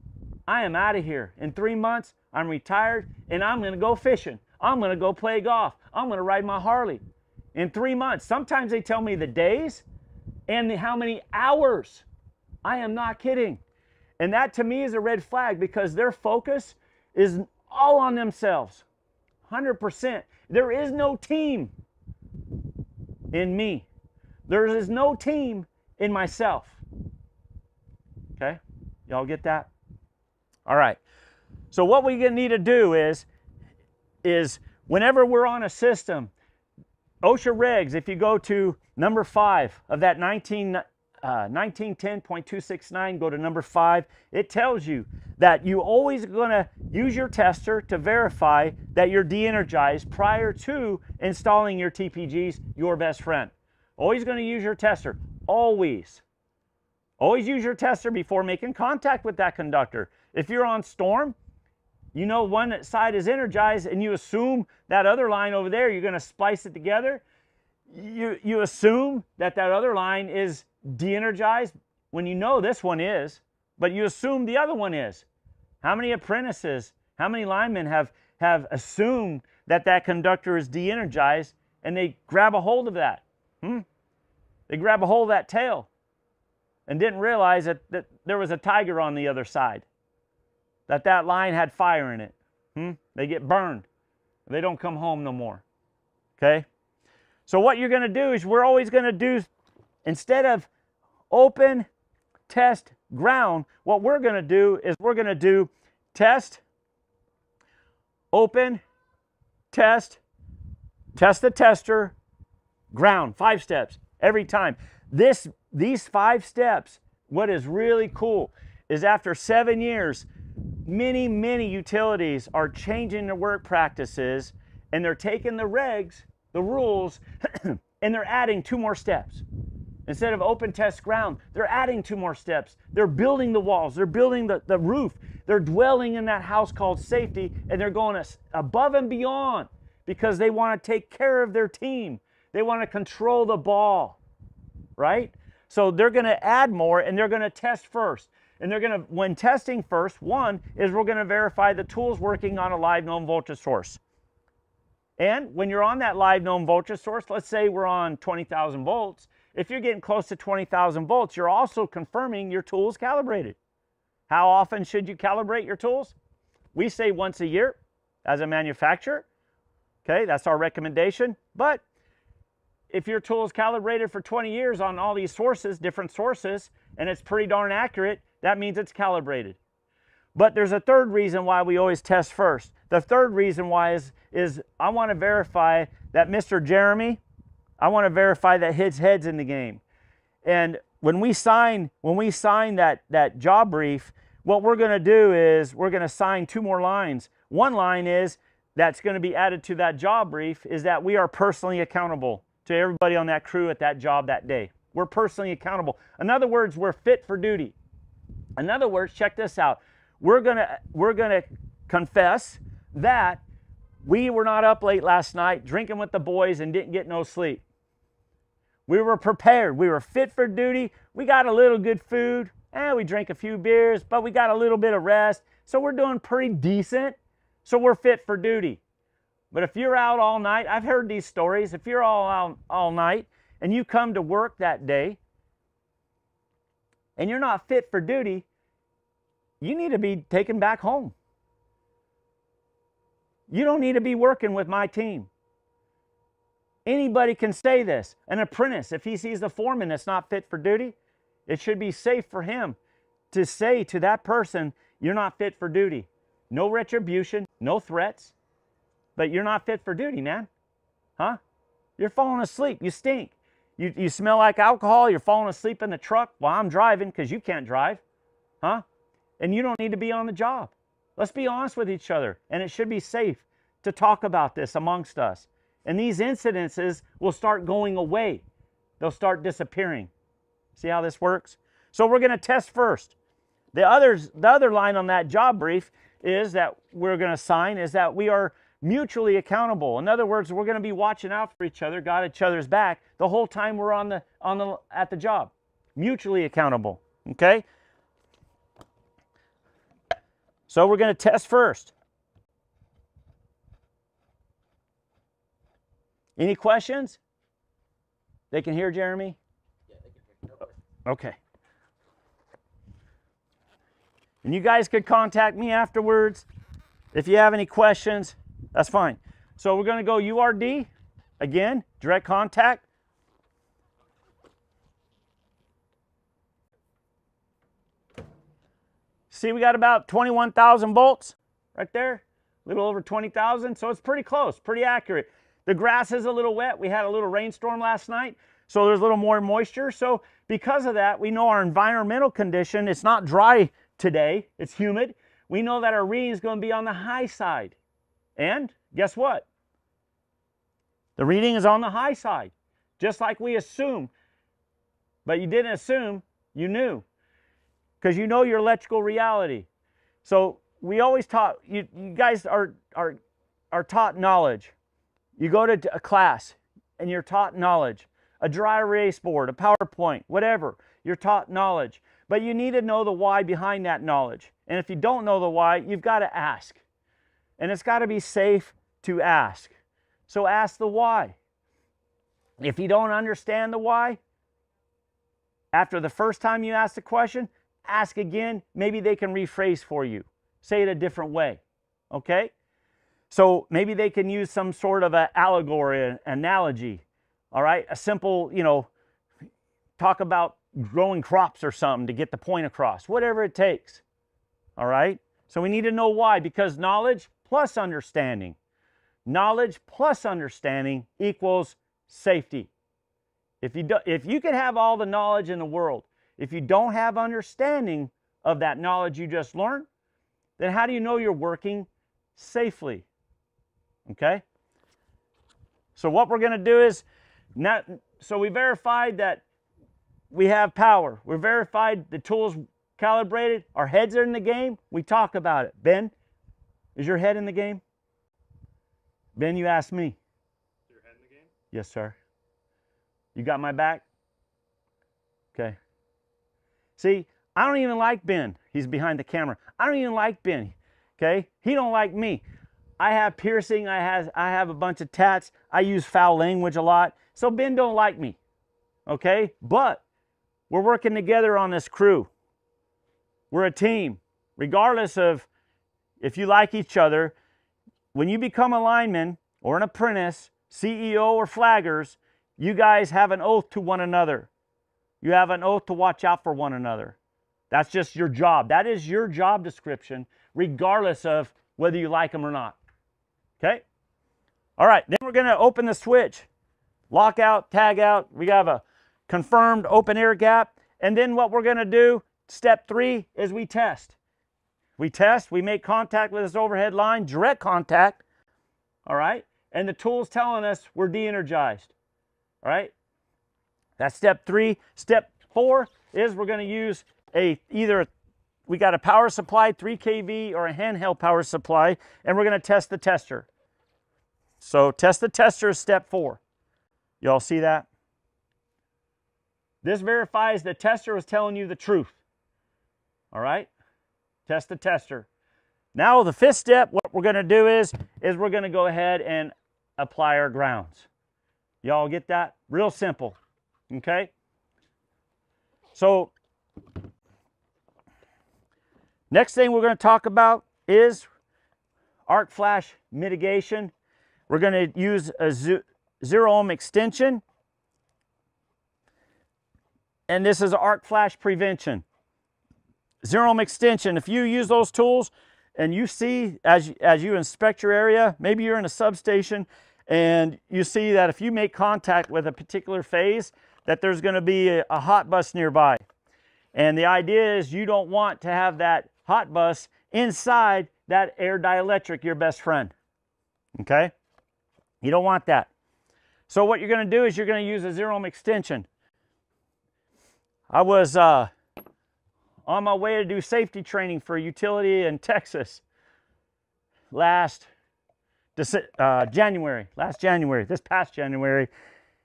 I am out of here. In three months, I'm retired, and I'm going to go fishing. I'm going to go play golf. I'm going to ride my Harley." in three months. Sometimes they tell me the days and how many hours. I am not kidding. And that to me is a red flag because their focus is all on themselves. 100%. There is no team in me. There is no team in myself. Okay? Y'all get that? All right. So what we need to do is is whenever we're on a system OSHA regs, if you go to number five of that 19, uh, 1910.269, go to number five, it tells you that you always going to use your tester to verify that you're de-energized prior to installing your TPGs, your best friend. Always going to use your tester, always. Always use your tester before making contact with that conductor. If you're on storm, you know one side is energized and you assume that other line over there, you're going to splice it together. You, you assume that that other line is de-energized when you know this one is, but you assume the other one is. How many apprentices, how many linemen have, have assumed that that conductor is de-energized and they grab a hold of that? Hmm? They grab a hold of that tail and didn't realize that, that there was a tiger on the other side that that line had fire in it. Hmm? They get burned. They don't come home no more. Okay? So what you're going to do is we're always going to do, instead of open, test, ground, what we're going to do is we're going to do test, open, test, test the tester, ground, five steps every time. This, these five steps, what is really cool is after seven years, many, many utilities are changing their work practices and they're taking the regs, the rules, and they're adding two more steps. Instead of open test ground, they're adding two more steps. They're building the walls, they're building the, the roof, they're dwelling in that house called safety, and they're going above and beyond because they want to take care of their team. They want to control the ball, right? So they're going to add more and they're going to test first. And they're going to, when testing first, one is we're going to verify the tool's working on a live known voltage source. And when you're on that live known voltage source, let's say we're on 20,000 volts, if you're getting close to 20,000 volts, you're also confirming your tool's calibrated. How often should you calibrate your tools? We say once a year as a manufacturer. Okay, that's our recommendation. But if your tool is calibrated for 20 years on all these sources, different sources, and it's pretty darn accurate, that means it's calibrated. But there's a third reason why we always test first. The third reason why is, is I want to verify that Mr. Jeremy, I want to verify that his head's in the game. And when we sign, when we sign that, that job brief, what we're going to do is we're going to sign two more lines. One line is that's going to be added to that job brief is that we are personally accountable to everybody on that crew at that job that day. We're personally accountable. In other words, we're fit for duty. In other words, check this out. We're going to we're going to confess that we were not up late last night drinking with the boys and didn't get no sleep. We were prepared. We were fit for duty. We got a little good food. And eh, we drank a few beers, but we got a little bit of rest. So we're doing pretty decent. So we're fit for duty. But if you're out all night, I've heard these stories. If you're all out all night and you come to work that day and you're not fit for duty, you need to be taken back home. You don't need to be working with my team. Anybody can say this. An apprentice, if he sees the foreman that's not fit for duty, it should be safe for him to say to that person, You're not fit for duty. No retribution, no threats, but you're not fit for duty, man. Huh? You're falling asleep. You stink. You, you smell like alcohol. You're falling asleep in the truck while I'm driving because you can't drive. Huh? And you don't need to be on the job. Let's be honest with each other. And it should be safe to talk about this amongst us. And these incidences will start going away, they'll start disappearing. See how this works? So we're going to test first. The, others, the other line on that job brief is that we're going to sign is that we are mutually accountable. In other words, we're going to be watching out for each other, got each other's back the whole time we're on the on the at the job. Mutually accountable. Okay? So we're going to test first. Any questions? They can hear Jeremy? Yeah, they can hear. Okay. And you guys could contact me afterwards if you have any questions. That's fine. So we're going to go URD again, direct contact. See, we got about 21,000 volts right there, a little over 20,000. So it's pretty close, pretty accurate. The grass is a little wet. We had a little rainstorm last night, so there's a little more moisture. So because of that, we know our environmental condition, it's not dry today, it's humid. We know that our reading is going to be on the high side. And guess what? The reading is on the high side, just like we assume. But you didn't assume, you knew because you know your electrical reality. So we always taught you, you guys are, are, are taught knowledge. You go to a class and you're taught knowledge, a dry erase board, a PowerPoint, whatever. You're taught knowledge. But you need to know the why behind that knowledge. And if you don't know the why, you've got to ask. And it's got to be safe to ask. So ask the why. If you don't understand the why, after the first time you ask the question, ask again. Maybe they can rephrase for you. Say it a different way. Okay? So maybe they can use some sort of an allegory, an analogy. All right? A simple, you know, talk about growing crops or something to get the point across. Whatever it takes. All right? So we need to know why because knowledge plus understanding. Knowledge plus understanding equals safety. If you, do, if you can have all the knowledge in the world, if you don't have understanding of that knowledge you just learned, then how do you know you're working safely? Okay? So what we're going to do is, not, so we verified that we have power. We verified the tools calibrated. Our heads are in the game. We talk about it. Ben, is your head in the game? Ben, you asked me. Your head in the game? Yes, sir. You got my back? Okay. See, I don't even like Ben. He's behind the camera. I don't even like Ben. Okay? He don't like me. I have piercing. I have I have a bunch of tats. I use foul language a lot. So Ben don't like me. Okay? But we're working together on this crew. We're a team. Regardless of if you like each other, when you become a lineman or an apprentice, CEO or flaggers, you guys have an oath to one another. You have an oath to watch out for one another. That's just your job. That is your job description, regardless of whether you like them or not. Okay? All right, then we're going to open the switch. Lock out, tag out. We have a confirmed open air gap. And then what we're going to do, step three, is we test. We test, we make contact with this overhead line, direct contact, all right? And the tool's telling us we're de-energized, all right? That's step three. Step four is we're going to use a either we got a power supply, 3 kV, or a handheld power supply, and we're going to test the tester. So test the tester is step four. Y'all see that? This verifies the tester was telling you the truth. All right? Test the tester. Now the fifth step, what we're going to do is, is we're going to go ahead and apply our grounds. Y'all get that? Real simple. Okay? So, next thing we're going to talk about is arc flash mitigation. We're going to use a zero ohm extension. And this is arc flash prevention. Zero ohm extension. If you use those tools and you see as, as you inspect your area, maybe you're in a substation and you see that if you make contact with a particular phase, that there's going to be a, a hot bus nearby. And the idea is you don't want to have that hot bus inside that air dielectric, your best friend. Okay? You don't want that. So what you're going to do is you're going to use a zero ohm extension. I was uh, on my way to do safety training for utility in Texas last uh, January, last January, this past January.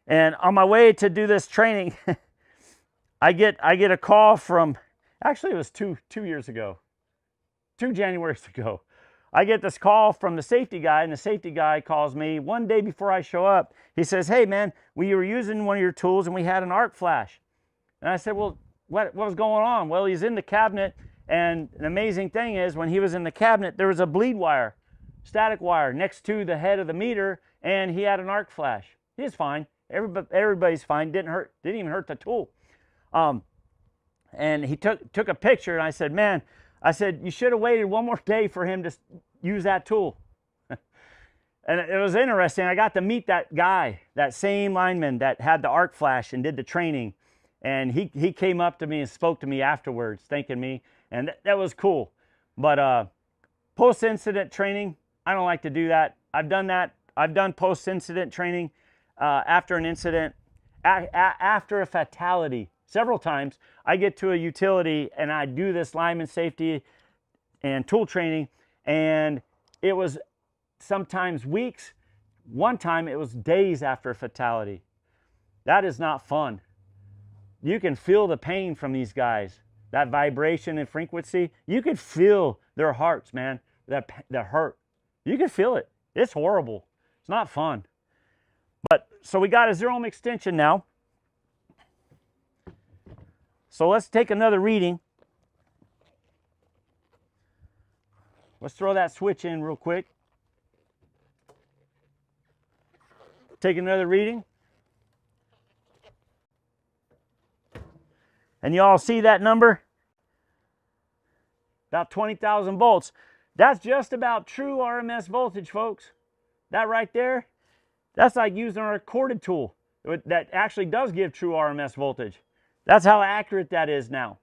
And on my way to do this training, I get I get a call from actually it was two two years ago, two Januaries ago. I get this call from the safety guy, and the safety guy calls me one day before I show up. He says, Hey, man, we were using one of your tools and we had an arc flash. And I said, Well, what, what was going on? Well, he's in the cabinet, and the amazing thing is, when he was in the cabinet, there was a bleed wire, static wire, next to the head of the meter, and he had an arc flash. He's fine. Everybody, everybody's fine. Didn't hurt. Didn't even hurt the tool. Um, and he took took a picture, and I said, "Man, I said, you should have waited one more day for him to use that tool. and it was interesting. I got to meet that guy, that same lineman that had the arc flash and did the training. And he, he came up to me and spoke to me afterwards, thanking me. And th- that was cool. But uh, post incident training, I don't like to do that. I've done that. I've done post incident training uh, after an incident, a- a- after a fatality several times. I get to a utility and I do this lineman safety and tool training, and it was sometimes weeks. One time it was days after a fatality. That is not fun. You can feel the pain from these guys, that vibration and frequency. You could feel their hearts, man, that, that hurt. You can feel it. It's horrible. It's not fun. But so we got a zero extension now. So let's take another reading. Let's throw that switch in real quick. Take another reading. And you all see that number? About 20,000 volts. That's just about true RMS voltage, folks. That right there, that's like using a recorded tool that actually does give true RMS voltage. That's how accurate that is now.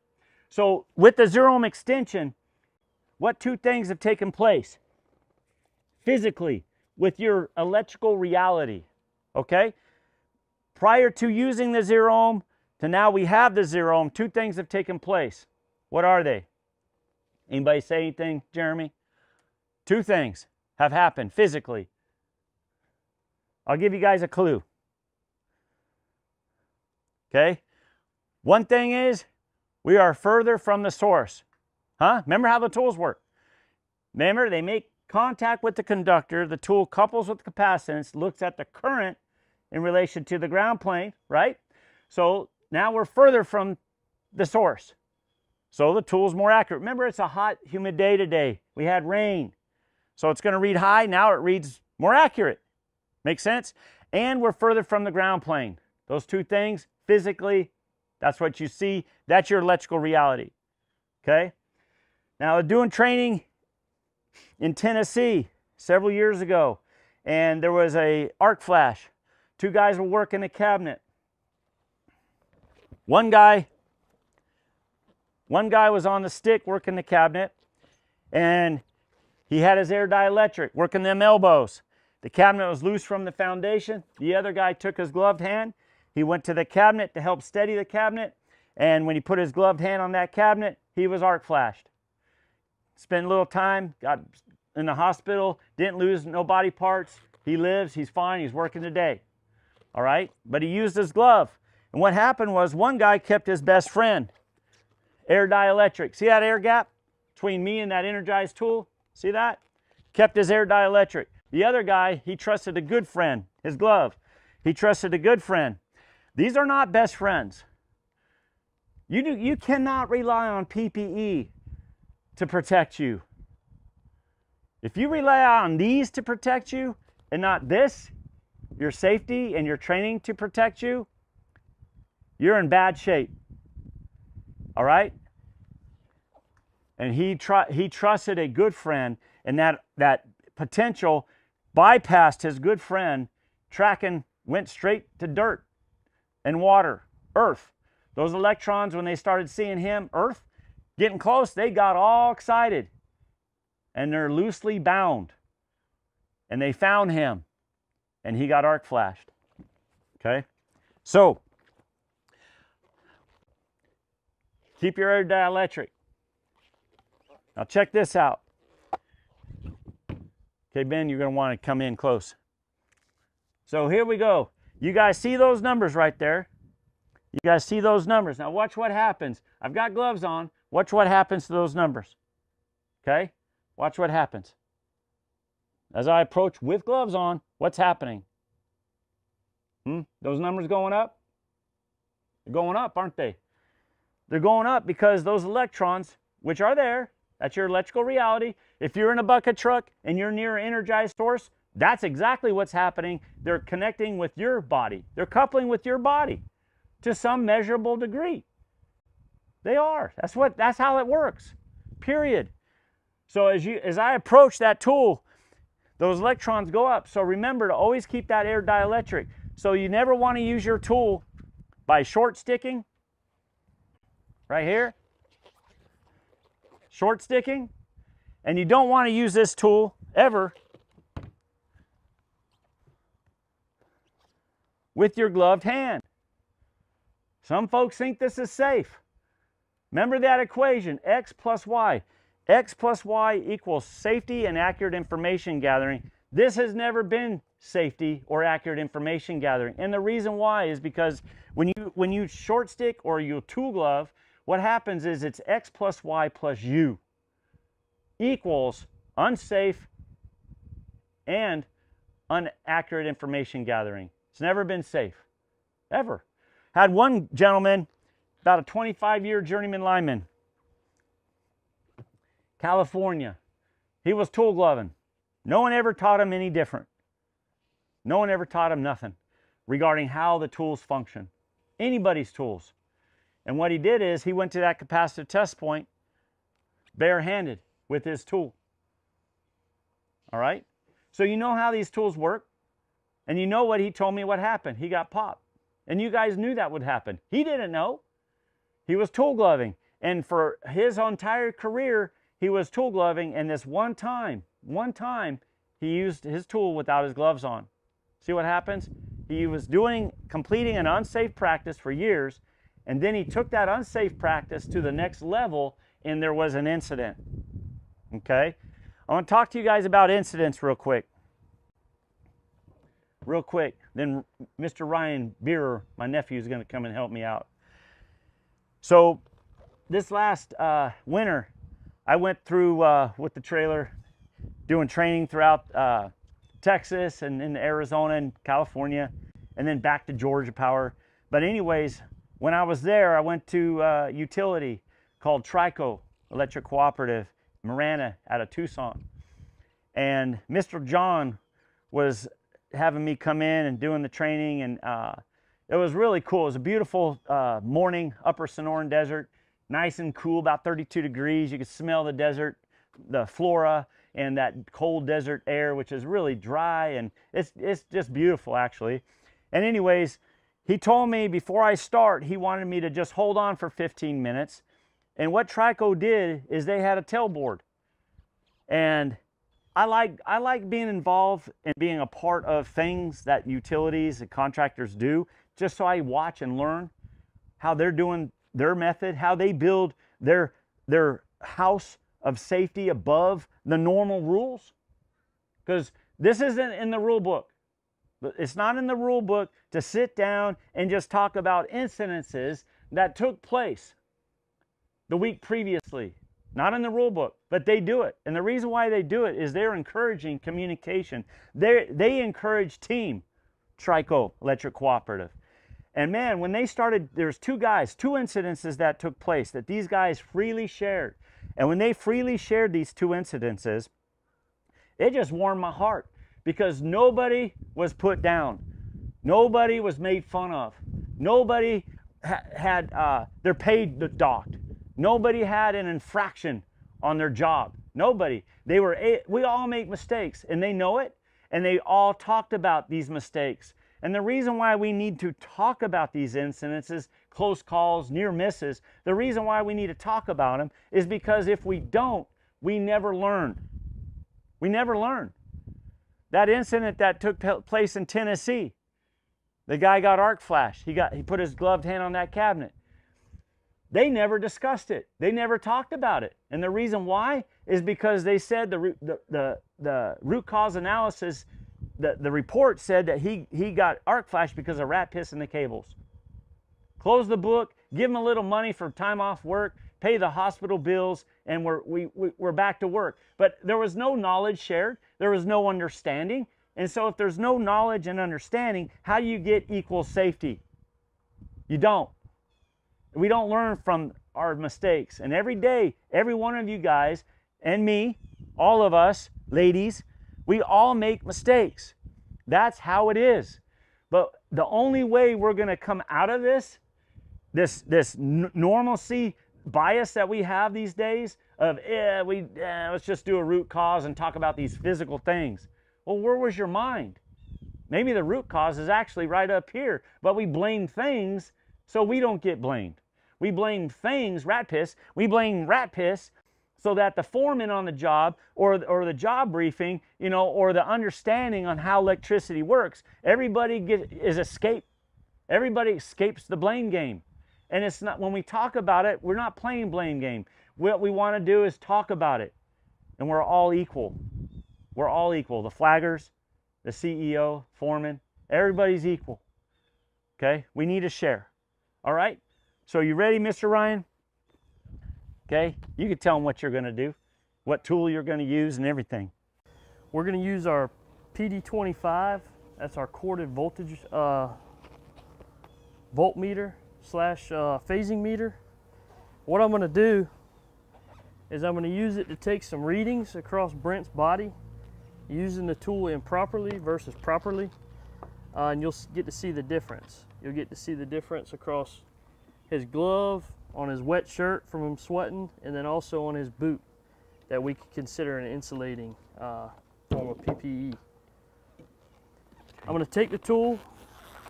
So with the zero ohm extension, what two things have taken place? Physically, with your electrical reality, okay? Prior to using the zero ohm to now we have the zero ohm, two things have taken place. What are they? Anybody say anything, Jeremy? Two things have happened physically. I'll give you guys a clue. Okay? One thing is, we are further from the source. Huh? Remember how the tools work. Remember, they make contact with the conductor. The tool couples with the capacitance, looks at the current in relation to the ground plane, right? So now we're further from the source. So the tool's more accurate. Remember, it's a hot, humid day today. We had rain. So it's going to read high. Now it reads more accurate. Make sense? And we're further from the ground plane. Those two things, physically that's what you see. That's your electrical reality. Okay? Now, doing training, in Tennessee several years ago, and there was a arc flash. Two guys were working in a cabinet. One guy, one guy was on the stick working the cabinet, and he had his air dielectric working them elbows. The cabinet was loose from the foundation. The other guy took his gloved hand. He went to the cabinet to help steady the cabinet. And when he put his gloved hand on that cabinet, he was arc flashed. Spent a little time, got in the hospital, didn't lose no body parts. He lives, he's fine, he's working today. All right? But he used his glove. And what happened was one guy kept his best friend, air dielectric. See that air gap between me and that energized tool? See that? Kept his air dielectric. The other guy, he trusted a good friend, his glove. He trusted a good friend. These are not best friends. You, do, you cannot rely on PPE to protect you. If you rely on these to protect you and not this, your safety and your training to protect you, you're in bad shape. All right? And he, tr- he trusted a good friend, and that, that potential bypassed his good friend, tracking, went straight to dirt and water, earth. Those electrons, when they started seeing him, Earth, getting close, they got all excited. And they're loosely bound. And they found him. And he got arc flashed. Okay? So, keep your air dielectric. Now, check this out. Okay, Ben, you're going to want to come in close. So, here we go. You guys see those numbers right there? You guys see those numbers. Now watch what happens. I've got gloves on. Watch what happens to those numbers. Okay? Watch what happens. As I approach with gloves on, what's happening? Hmm? Those numbers going up? They're going up, aren't they? They're going up because those electrons, which are there, that's your electrical reality. If you're in a bucket truck and you're near an energized source, that's exactly what's happening. They're connecting with your body. They're coupling with your body to some measurable degree. They are. That's what that's how it works. Period. So as you as I approach that tool, those electrons go up. So remember to always keep that air dielectric. So you never want to use your tool by short sticking right here. Short sticking. And you don't want to use this tool ever with your gloved hand. Some folks think this is safe. Remember that equation, x plus y. x plus y equals safety and accurate information gathering. This has never been safety or accurate information gathering. And the reason why is because when you, when you short stick or you tool glove, what happens is it's x plus y plus u equals unsafe and inaccurate information gathering. It's never been safe, ever. Had one gentleman, about a 25 year journeyman lineman, California. He was tool gloving. No one ever taught him any different. No one ever taught him nothing regarding how the tools function. Anybody's tools. And what he did is he went to that capacitive test point barehanded with his tool. All right? So you know how these tools work. And you know what he told me what happened. He got popped. And you guys knew that would happen. He didn't know. He was tool gloving. And for his entire career, he was tool gloving. And this one time, one time, he used his tool without his gloves on. See what happens? He was doing, completing an unsafe practice for years. And then he took that unsafe practice to the next level and there was an incident. Okay? I want to talk to you guys about incidents real quick real quick. Then Mr. Ryan Bierer, my nephew, is going to come and help me out. So this last uh, winter, I went through uh, with the trailer doing training throughout uh, Texas and in Arizona and California, and then back to Georgia Power. But anyways, when I was there, I went to a utility called Trico Electric Cooperative, Marana, out of Tucson. And Mr. John was having me come in and doing the training, and uh, it was really cool. It was a beautiful uh, morning, Upper Sonoran Desert, nice and cool, about 32 degrees. You could smell the desert, the flora, and that cold desert air, which is really dry and it's, it's just beautiful actually. And anyways, he told me before I start, he wanted me to just hold on for 15 minutes. And what Trico did is they had a tailboard. And I like I like being involved and being a part of things that utilities and contractors do, just so I watch and learn how they're doing their method, how they build their their house of safety above the normal rules. Because this isn't in the rule book. It's not in the rule book to sit down and just talk about incidences that took place the week previously not in the rule book, but they do it. And the reason why they do it is they're encouraging communication. They they encourage team, Trico Electric Cooperative. And man, when they started, there's two guys, two incidences that took place that these guys freely shared. And when they freely shared these two incidences, it just warmed my heart because nobody was put down. Nobody was made fun of. Nobody ha- had uh, their pay docked. Nobody had an infraction on their job. Nobody. They were we all make mistakes and they know it and they all talked about these mistakes. And the reason why we need to talk about these incidences, close calls, near misses, the reason why we need to talk about them is because if we don't, we never learn. We never learn. That incident that took place in Tennessee, the guy got arc flash. He got he put his gloved hand on that cabinet. They never discussed it. They never talked about it. And the reason why is because they said the, the, the, the root cause analysis, the, the report said that he, he got arc flash because of rat piss in the cables. Close the book, give him a little money for time off work, pay the hospital bills, and we're, we, we, we're back to work. But there was no knowledge shared, there was no understanding. And so, if there's no knowledge and understanding, how do you get equal safety? You don't. We don't learn from our mistakes. And every day, every one of you guys and me, all of us, ladies, we all make mistakes. That's how it is. But the only way we're going to come out of this, this, this normalcy bias that we have these days of, eh, we, eh, let's just do a root cause and talk about these physical things. Well, where was your mind? Maybe the root cause is actually right up here, but we blame things so we don't get blamed. We blame things, rat piss, we blame rat piss so that the foreman on the job or, or the job briefing, you know, or the understanding on how electricity works, everybody get, is escape. Everybody escapes the blame game. And it's not, when we talk about it, we're not playing blame game. What we want to do is talk about it. And we're all equal. We're all equal. The flaggers, the CEO, foreman, everybody's equal. Okay? We need to share. All right? So you ready, Mr. Ryan? Okay, you can tell them what you're gonna do, what tool you're gonna use and everything. We're gonna use our PD25, that's our corded voltage uh, voltmeter slash uh, phasing meter. What I'm gonna do is I'm gonna use it to take some readings across Brent's body using the tool improperly versus properly. Uh, and you'll get to see the difference. You'll get to see the difference across his glove, on his wet shirt from him sweating, and then also on his boot that we could consider an insulating uh, form of PPE. I'm going to take the tool,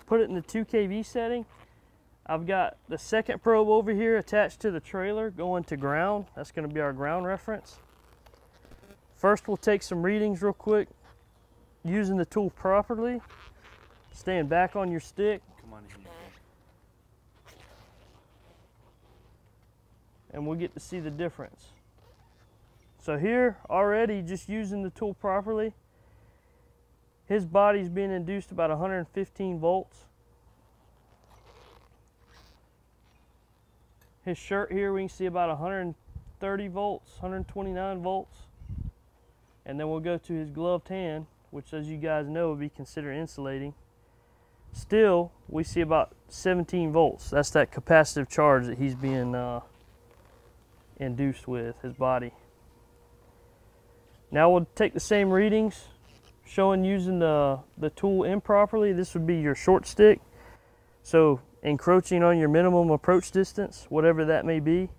put it in the 2 kV setting. I've got the second probe over here attached to the trailer going to ground. That's going to be our ground reference. First we'll take some readings real quick using the tool properly. Stand back on your stick. Come on and we'll get to see the difference. So here already just using the tool properly, his body's being induced about 115 volts. His shirt here we can see about 130 volts, 129 volts. And then we'll go to his gloved hand, which as you guys know would be considered insulating. Still, we see about 17 volts. That's that capacitive charge that he's being uh, induced with his body. Now we'll take the same readings, showing using the, the tool improperly. This would be your short stick. So encroaching on your minimum approach distance, whatever that may be.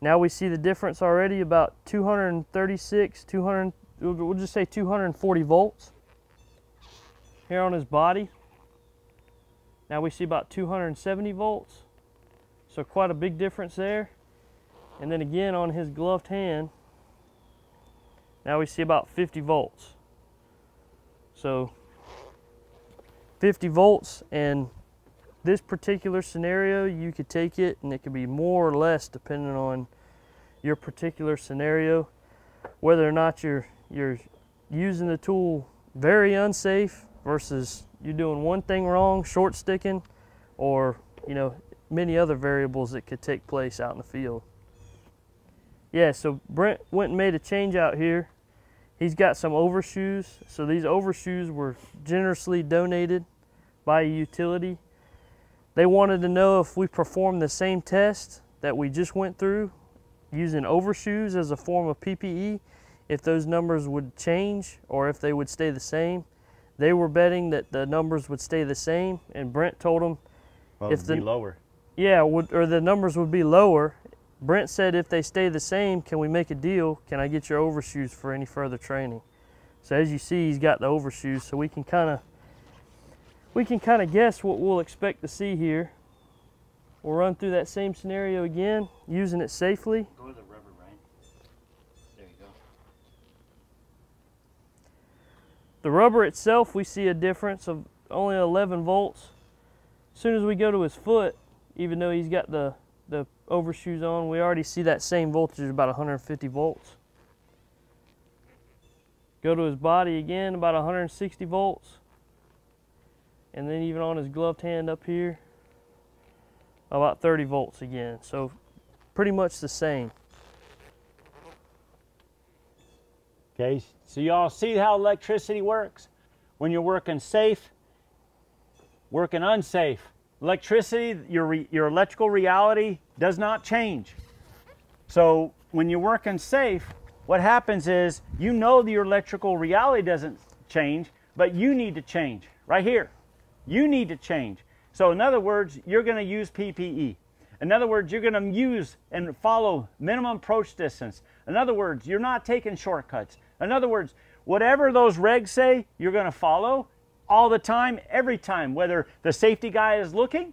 Now we see the difference already about 236, 200, we'll just say 240 volts here on his body. Now we see about 270 volts. So quite a big difference there. And then again on his gloved hand, now we see about 50 volts. So 50 volts and this particular scenario, you could take it and it could be more or less depending on your particular scenario, whether or not you're, you're using the tool very unsafe versus you're doing one thing wrong, short sticking, or you know, many other variables that could take place out in the field. Yeah, so Brent went and made a change out here. He's got some overshoes. So these overshoes were generously donated by a utility. They wanted to know if we performed the same test that we just went through using overshoes as a form of PPE, if those numbers would change or if they would stay the same. They were betting that the numbers would stay the same, and Brent told them well, if the lower. Yeah, would, or the numbers would be lower. Brent said if they stay the same, can we make a deal? Can I get your overshoes for any further training? So as you see, he's got the overshoes, so we can kind of we can kind of guess what we'll expect to see here. We'll run through that same scenario again, using it safely. Go to the rubber, right? There you go. The rubber itself, we see a difference of only 11 volts. As soon as we go to his foot, even though he's got the, the overshoes on, we already see that same voltage, about 150 volts. Go to his body again, about 160 volts and then even on his gloved hand up here about 30 volts again. So pretty much the same. Okay so y'all see how electricity works? When you're working safe working unsafe electricity your your electrical reality does not change. So when you're working safe what happens is you know your electrical reality doesn't change but you need to change right here you need to change. So in other words, you're going to use PPE. In other words, you're going to use and follow minimum approach distance. In other words, you're not taking shortcuts. In other words, whatever those regs say, you're going to follow all the time, every time, whether the safety guy is looking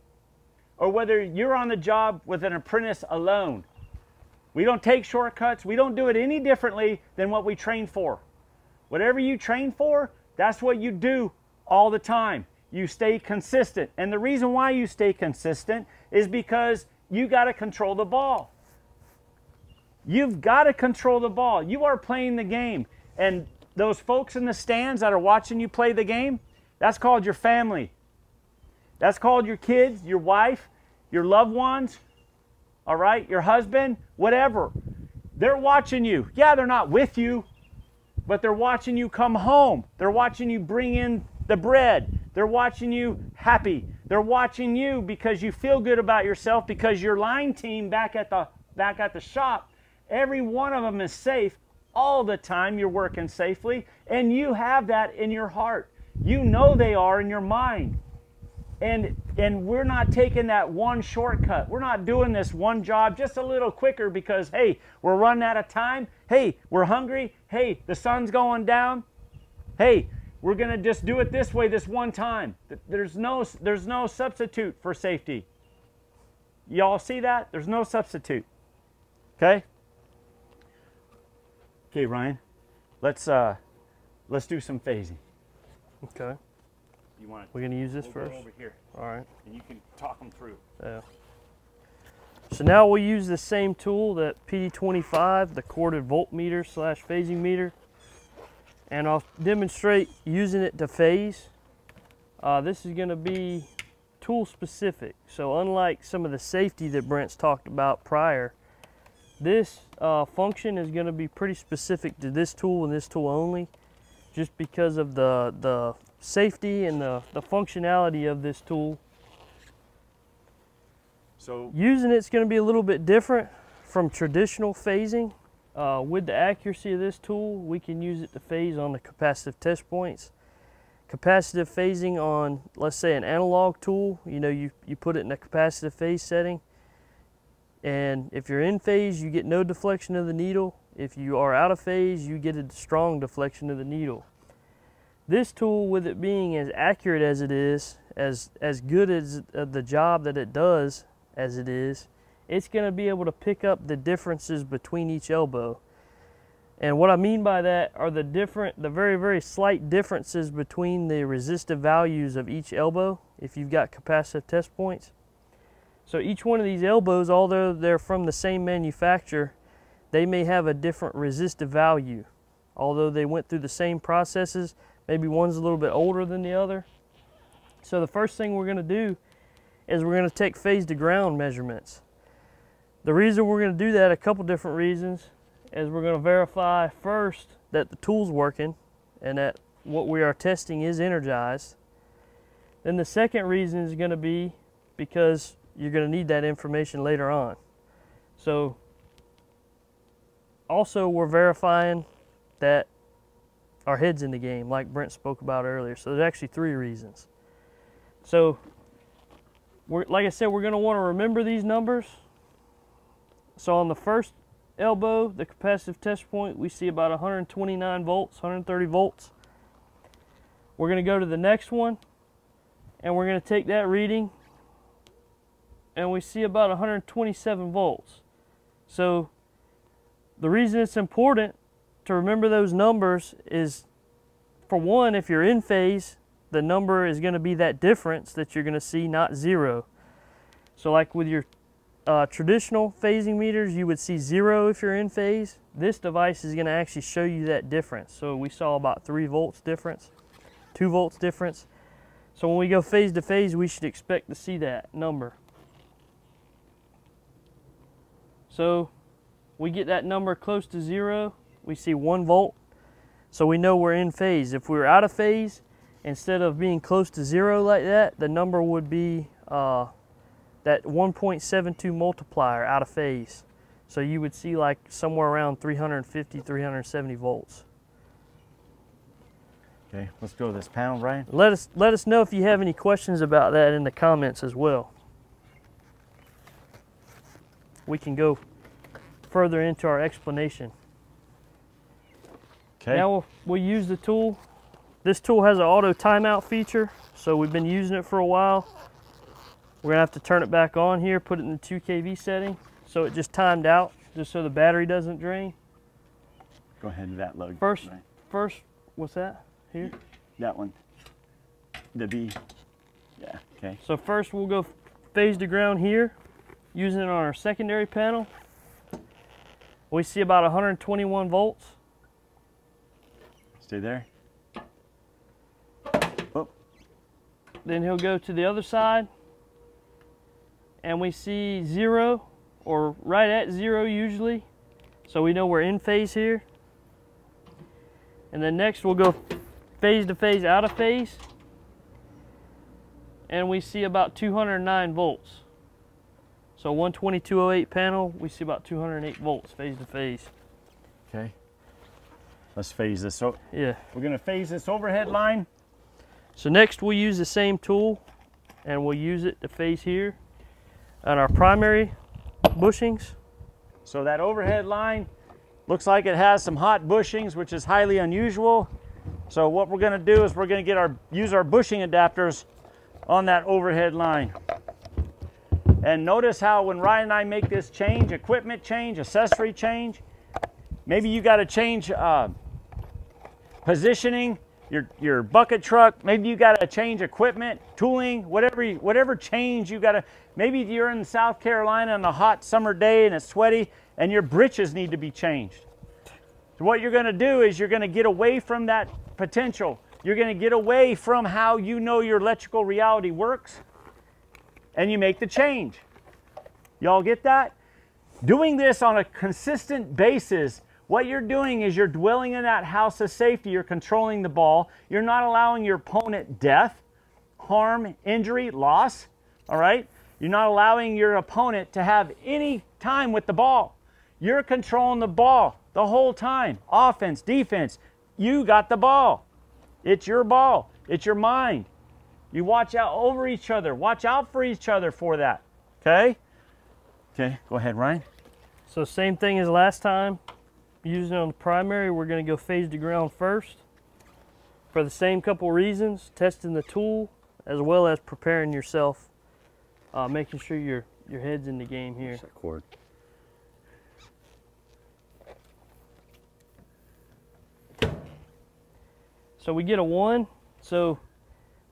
or whether you're on the job with an apprentice alone. We don't take shortcuts. We don't do it any differently than what we train for. Whatever you train for, that's what you do all the time you stay consistent. And the reason why you stay consistent is because you got to control the ball. You've got to control the ball. You are playing the game. And those folks in the stands that are watching you play the game, that's called your family. That's called your kids, your wife, your loved ones, all right, your husband, whatever. They're watching you. Yeah, they're not with you, but they're watching you come home. They're watching you bring in the bread. They're watching you happy. They're watching you because you feel good about yourself because your line team back at the back at the shop, every one of them is safe all the time. You're working safely and you have that in your heart. You know they are in your mind. And and we're not taking that one shortcut. We're not doing this one job just a little quicker because hey, we're running out of time. Hey, we're hungry. Hey, the sun's going down. Hey, we're going to just do it this way this one time. There's no, there's no substitute for safety. Y'all see that? There's no substitute. Okay? Okay, Ryan. Let's uh let's do some phasing. Okay. You want We're going to use this we'll first. over here. All right. And you can talk them through. Yeah. So now we'll use the same tool, that PD25, the corded voltmeter slash phasing meter and I'll demonstrate using it to phase. Uh, this is going to be tool specific. So unlike some of the safety that Brent's talked about prior, this uh, function is going to be pretty specific to this tool and this tool only, just because of the, the safety and the, the functionality of this tool. So using it's going to be a little bit different from traditional phasing. Uh, with the accuracy of this tool, we can use it to phase on the capacitive test points. Capacitive phasing on, let's say an analog tool, you know, you, you put it in a capacitive phase setting. And if you're in phase, you get no deflection of the needle. If you are out of phase, you get a strong deflection of the needle. This tool, with it being as accurate as it is, as, as good as uh, the job that it does as it is, it's going to be able to pick up the differences between each elbow. And what I mean by that are the different, the very, very slight differences between the resistive values of each elbow if you've got capacitive test points. So each one of these elbows, although they're from the same manufacturer, they may have a different resistive value. Although they went through the same processes, maybe one's a little bit older than the other. So the first thing we're gonna do is we're gonna take phase to ground measurements. The reason we're gonna do that, a couple different reasons, is we're gonna verify first that the tool's working and that what we are testing is energized. Then the second reason is gonna be because you're going to need that information later on. So also we're verifying that our head's in the game like Brent spoke about earlier. So there's actually three reasons. So like I said, we're going to want to remember these numbers. So on the first elbow, the capacitive test point, we see about 129 volts, 130 volts. We're going to go to the next one and we're going to take that reading and we see about 127 volts. So the reason it's important to remember those numbers is for one, if you're in phase, the number is going to be that difference that you're going to see, not zero. So like with your uh, traditional phasing meters, you would see zero if you're in phase. This device is going to actually show you that difference. So we saw about three volts difference, two volts difference. So when we go phase to phase, we should expect to see that number. So we get that number close to zero, we see one volt. So we know we're in phase. If we were out of phase, instead of being close to zero like that, the number would be uh, that 1.72 multiplier out of phase. So you would see like somewhere around 350, 370 volts. Okay, let's go to this panel, Brian. Let us let us know if you have any questions about that in the comments as well. We can go further into our explanation. Okay. Now we'll, we'll use the tool. This tool has an auto timeout feature, so we've been using it for a while. We're gonna have to turn it back on here, put it in the 2 kV setting, so it just timed out, just so the battery doesn't drain. Go ahead and that load. First, Brian. first, what's that here? That one. The B. Yeah, okay. So first we'll go phase to ground here, using it on our secondary panel. We see about 121 volts. Stay there. Oh, Then he'll go to the other side and we see zero or right at zero usually. So we know we're in phase here. And then next we'll go phase to phase out of phase. And we see about 209 volts. So 12208 panel, we see about 208 volts phase to phase. okay. Let's phase this. So Yeah. we're gonna phase this overhead line. So next we'll use the same tool and we'll use it to phase here on our primary bushings. So that overhead line looks like it has some hot bushings, which is highly unusual. So what we're gonna do is we're gonna get our use our bushing adapters on that overhead line. And notice how when Ryan and I make this change, equipment change, accessory change, maybe you got to change uh, positioning, your your bucket truck. Maybe you got to change equipment, tooling, whatever you, whatever change you got to. Maybe you're in South Carolina on a hot summer day and it's sweaty, and your britches need to be changed. So what you're going to do is you're going to get away from that potential. You're going to get away from how you know your electrical reality works, and you make the change. Y'all get that? Doing this on a consistent basis, what you're doing is you're dwelling in that house of safety. You're controlling the ball. You're not allowing your opponent death, harm, injury, loss. All right? You're not allowing your opponent to have any time with the ball. You're controlling the ball the whole time. Offense, defense. You got the ball. It's your ball. It's your mind. You watch out over each other. Watch out for each other for that. Okay? Okay, go ahead, Ryan. So same thing as last time. Using it on the primary, we're gonna go phase to ground first. For the same couple reasons, testing the tool as well as preparing yourself, uh, making sure your, your head's in the game here. That cord. So we get a one. So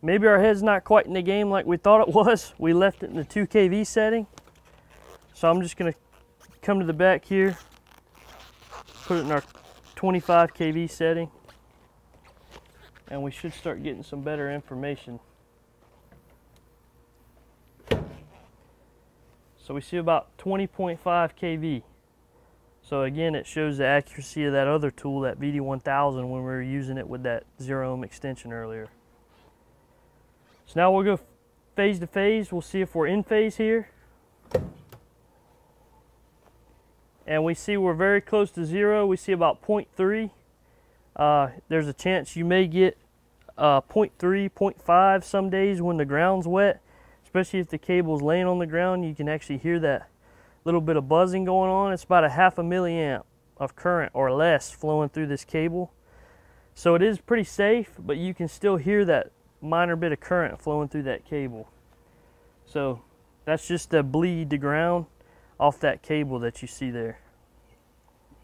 maybe our head's not quite in the game like we thought it was. We left it in the 2 kV setting. So I'm just gonna come to the back here, put it in our 25 kV setting, and we should start getting some better information. So we see about 20.5 kV. So again, it shows the accuracy of that other tool, that VD1000, when we were using it with that zero ohm extension earlier. So now we'll go phase to phase. We'll see if we're in phase here. And we see we're very close to zero. We see about 0.3. Uh, there's a chance you may get uh, 0.3, 0.5 some days when the ground's wet, especially if the cable's laying on the ground. You can actually hear that little bit of buzzing going on. It's about a half a milliamp of current or less flowing through this cable. So it is pretty safe, but you can still hear that minor bit of current flowing through that cable. So that's just a bleed to ground off that cable that you see there.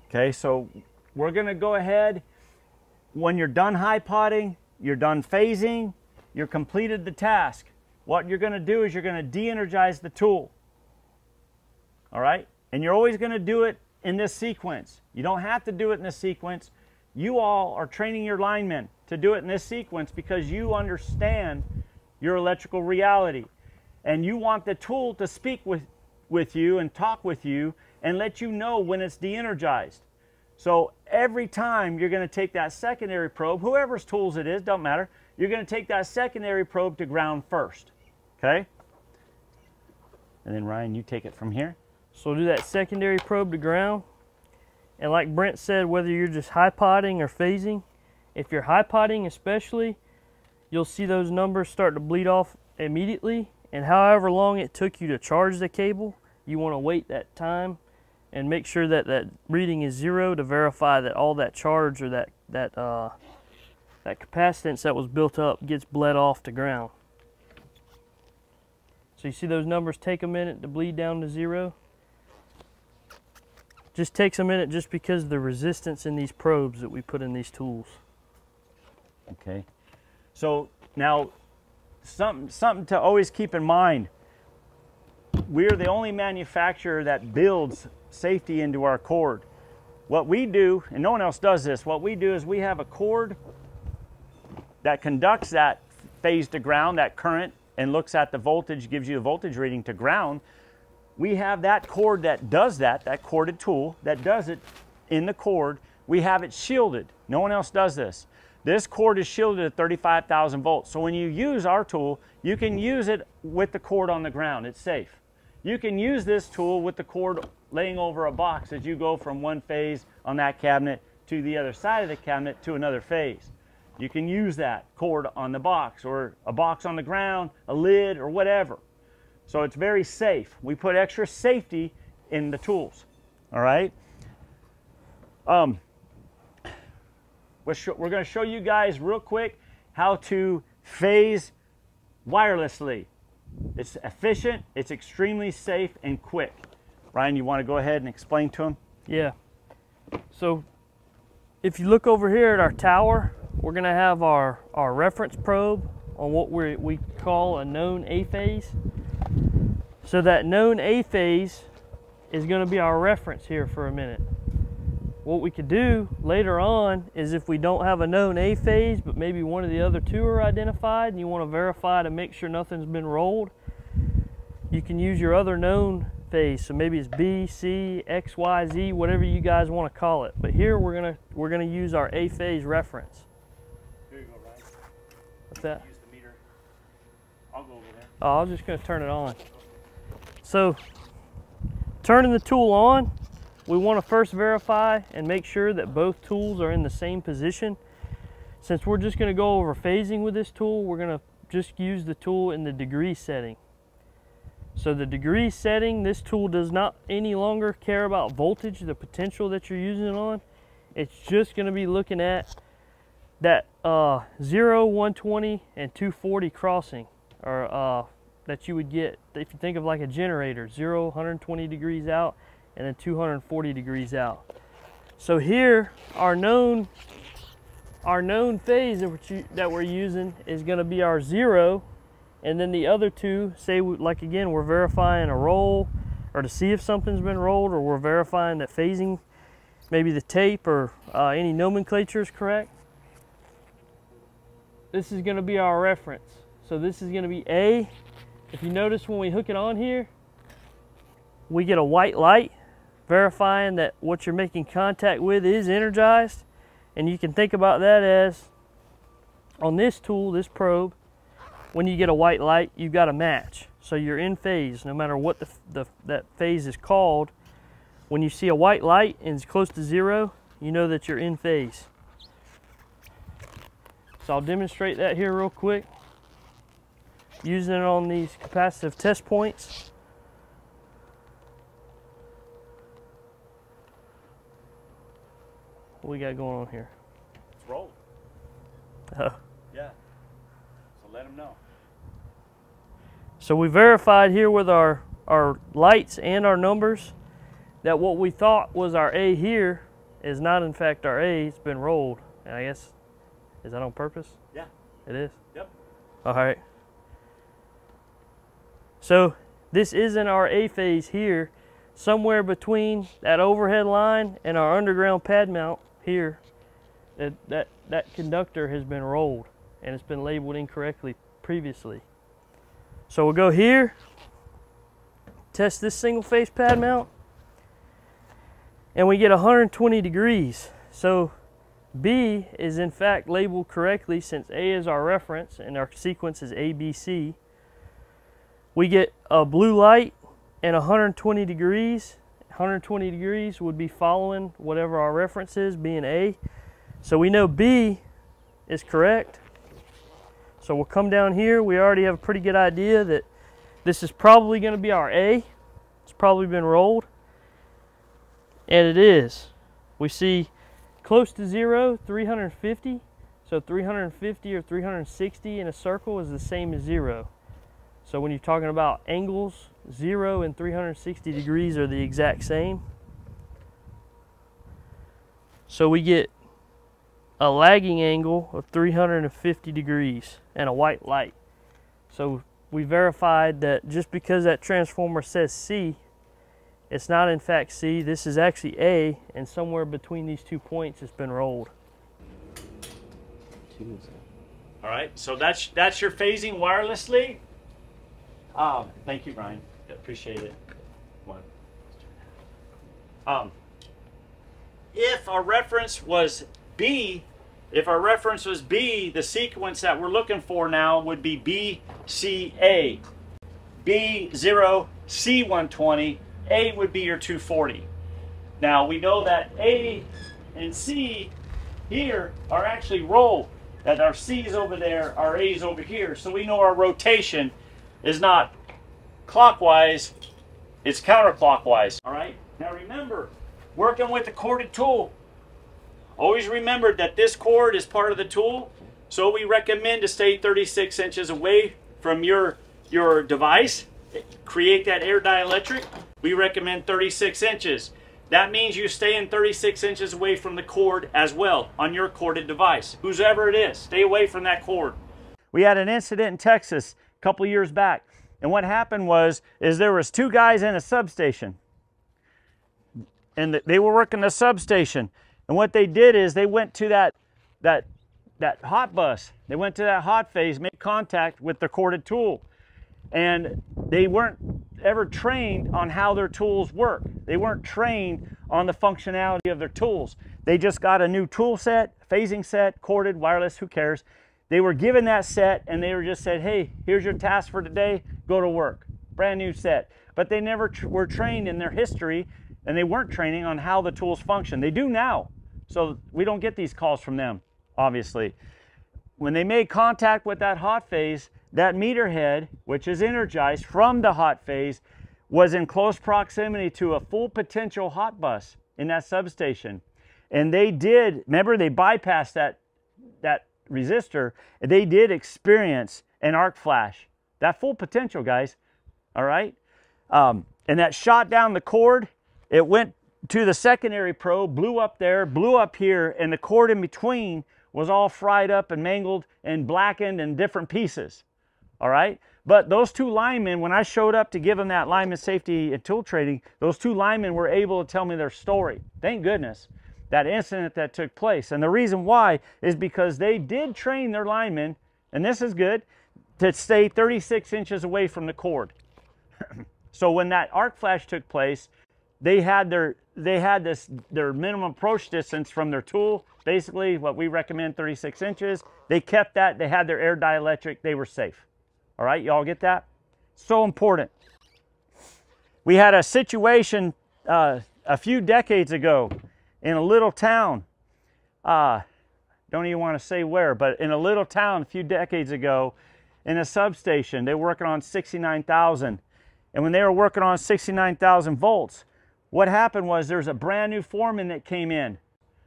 Okay, so we're gonna go ahead. When you're done high potting, you're done phasing, you're completed the task. What you're gonna do is you're gonna de-energize the tool all right? And you're always to do it in this sequence. You don't have to do it in this sequence. You all are training your linemen to do it in this sequence because you understand your electrical reality. And you want the tool to speak with, with you and talk with you and let you know when it's de-energized. So every time you're going to take that secondary probe, whoever's tools it is, don't matter, you're going to take that secondary probe to ground first. Okay? And then Ryan, you take it from here. So we'll do that secondary probe to ground. And like Brent said, whether you're just high potting or phasing, if you're high potting especially, you'll see those numbers start to bleed off immediately. And however long it took you to charge the cable, you want to wait that time and make sure that that reading is zero to verify that all that charge or that that uh, that capacitance that was built up gets bled off to ground. So you see those numbers take a minute to bleed down to zero. Just takes a minute just because of the resistance in these probes that we put in these tools. Okay. So now something something to always keep in mind. We're the only manufacturer that builds safety into our cord. What we do, and no one else does this, what we do is we have a cord that conducts that phase to ground, that current, and looks at the voltage, gives you a voltage reading to ground we have that cord that does that, that corded tool that does it in the cord. We have it shielded. No one else does this. This cord is shielded at 35,000 volts. So when you use our tool, you can use it with the cord on the ground. It's safe. You can use this tool with the cord laying over a box as you go from one phase on that cabinet to the other side of the cabinet to another phase. You can use that cord on the box or a box on the ground, a lid or whatever. So it's very safe. We put extra safety in the tools. All right. Um, we're, we're going to show you guys real quick how to phase wirelessly. It's efficient, it's extremely safe and quick. Ryan, you want to go ahead and explain to them? Yeah. So if you look over here at our tower, we're going to have our, our reference probe on what we we call a known A phase. So that known A phase is going to be our reference here for a minute. What we could do later on is if we don't have a known A phase, but maybe one of the other two are identified and you want to verify to make sure nothing's been rolled, you can use your other known phase. So maybe it's B, C, X, Y, Z, whatever you guys want to call it. But here we're gonna we're gonna use our A phase reference. Here you go, Ryan. What's that? Use the meter. I'll go over there. Oh, I'm just gonna turn it on. So turning the tool on, we want to first verify and make sure that both tools are in the same position. Since we're just going to go over phasing with this tool, we're going to just use the tool in the degree setting. So the degree setting, this tool does not any longer care about voltage, the potential that you're using it on. It's just gonna be looking at that uh, 0, 120, and 240 crossing, or uh, that you would get if you think of like a generator, 0, 120 degrees out, and then 240 degrees out. So here, our known our known phase that we're using is going to be our zero. And then the other two say like again we're verifying a roll or to see if something's been rolled or we're verifying that phasing maybe the tape or uh, any nomenclature is correct. This is going to be our reference. So this is going to be A. If you notice when we hook it on here we get a white light verifying that what you're making contact with is energized and you can think about that as on this tool, this probe, when you get a white light, you've got a match. So you're in phase, no matter what the, the, that phase is called. When you see a white light and it's close to zero, you know that you're in phase. So I'll demonstrate that here real quick. Using it on these capacitive test points. What we got going on here? It's rolled. Oh. Yeah. So let them know. So we verified here with our, our lights and our numbers that what we thought was our A here is not in fact our A. It's been rolled. And I guess, is that on purpose? Yeah. It is? Yep. All right. So this isn't our A phase here. Somewhere between that overhead line and our underground pad mount here that, that, that conductor has been rolled and it's been labeled incorrectly previously. So we'll go here, test this single phase pad mount, and we get 120 degrees. So B is in fact labeled correctly since A is our reference and our sequence is ABC. We get a blue light and 120 degrees 120 degrees would be following whatever our reference is, being A. So we know B is correct. So we'll come down here. We already have a pretty good idea that this is probably going to be our A. It's probably been rolled. And it is. We see close to zero, 350. So 350 or 360 in a circle is the same as zero. So when you're talking about angles, 0 and 360 degrees are the exact same. So we get a lagging angle of 350 degrees and a white light. So we verified that just because that transformer says C, it's not in fact C, this is actually A, and somewhere between these two points it's been rolled. All right, so that's that's your phasing wirelessly. Um, thank you, Ryan. Appreciate it. One. Um, if our reference was B, if our reference was B, the sequence that we're looking for now would be BCA. B0, C120, A would be your 240. Now we know that A and C here are actually rolled. That our C's over there, our A's over here. So we know our rotation is not clockwise, it's counterclockwise. All right, now remember, working with a corded tool, always remember that this cord is part of the tool, so we recommend to stay 36 inches away from your, your device. Create that air dielectric, we recommend 36 inches. That means you stay in 36 inches away from the cord as well on your corded device. Whoever it is, stay away from that cord. We had an incident in Texas a couple years back. And what happened was, is there was two guys in a substation. And they were working the substation. And what they did is they went to that, that, that hot bus. They went to that hot phase, made contact with the corded tool. And they weren't ever trained on how their tools work. They weren't trained on the functionality of their tools. They just got a new tool set, phasing set, corded, wireless, who cares. They were given that set and they were just said, hey, here's your task for today, go to work. Brand new set. But they never tr were trained in their history and they weren't training on how the tools function. They do now. So we don't get these calls from them, obviously. When they made contact with that hot phase, that meter head, which is energized from the hot phase, was in close proximity to a full potential hot bus in that substation. And they did, remember, they bypassed that, that resistor, they did experience an arc flash. That full potential, guys, all right? Um, and that shot down the cord, it went to the secondary probe, blew up there, blew up here, and the cord in between was all fried up and mangled and blackened in different pieces. All right? But those two linemen, when I showed up to give them that lineman safety and tool training, those two linemen were able to tell me their story. Thank goodness that incident that took place. And the reason why is because they did train their linemen, and this is good, to stay 36 inches away from the cord. so when that arc flash took place, they had their they had this their minimum approach distance from their tool basically what we recommend 36 inches they kept that they had their air dielectric they were safe all right y'all get that so important we had a situation uh, a few decades ago in a little town uh, don't even want to say where but in a little town a few decades ago in a substation they were working on 69000 and when they were working on 69000 volts what happened was there's a brand new foreman that came in.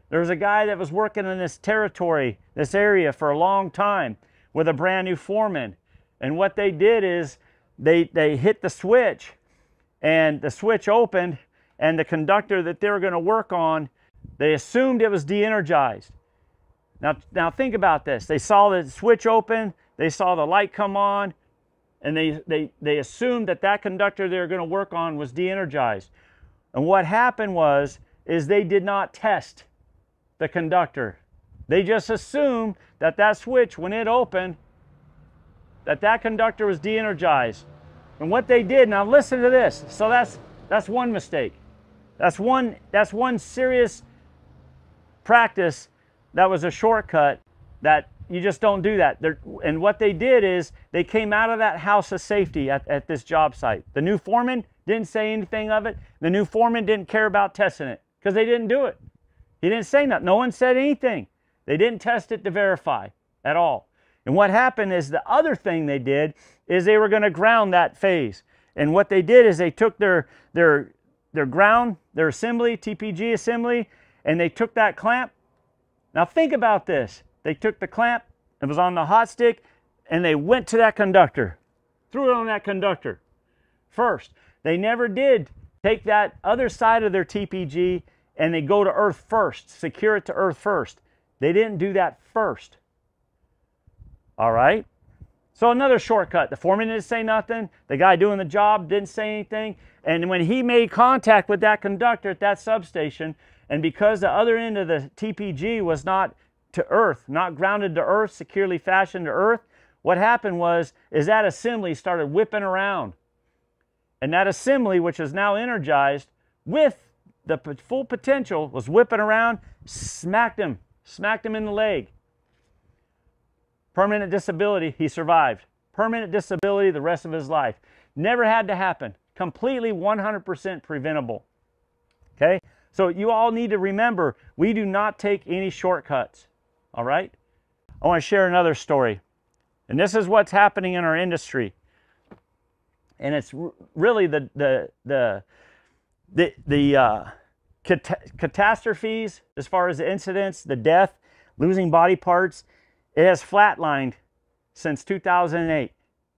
There was a guy that was working in this territory, this area for a long time with a brand new foreman. And what they did is they, they hit the switch and the switch opened and the conductor that they were going to work on, they assumed it was de-energized. Now, now think about this. They saw the switch open, they saw the light come on, and they, they, they assumed that that conductor they were going to work on was de-energized. And what happened was, is they did not test the conductor. They just assumed that that switch, when it opened, that that conductor was de-energized. And what they did, now listen to this. So that's, that's one mistake. That's one, that's one serious practice that was a shortcut that you just don't do that. They're, and what they did is they came out of that house of safety at, at this job site. The new foreman didn't say anything of it. The new foreman didn't care about testing it because they didn't do it. He didn't say nothing. No one said anything. They didn't test it to verify at all. And what happened is the other thing they did is they were going to ground that phase. And what they did is they took their, their, their ground, their assembly, TPG assembly, and they took that clamp. Now think about this. They took the clamp, it was on the hot stick, and they went to that conductor, threw it on that conductor first. They never did take that other side of their TPG and they go to earth first, secure it to earth first. They didn't do that first. All right? So another shortcut. The foreman didn't say nothing. The guy doing the job didn't say anything. And when he made contact with that conductor at that substation, and because the other end of the TPG was not to earth, not grounded to earth, securely fashioned to earth, what happened was is that assembly started whipping around and that assembly, which is now energized with the full potential, was whipping around, smacked him, smacked him in the leg. Permanent disability, he survived. Permanent disability the rest of his life. Never had to happen. Completely 100% preventable. Okay? So you all need to remember, we do not take any shortcuts. All right? I want to share another story. And this is what's happening in our industry and it's really the the the the, the uh, cat- catastrophes as far as the incidents, the death, losing body parts. It has flatlined since 2008.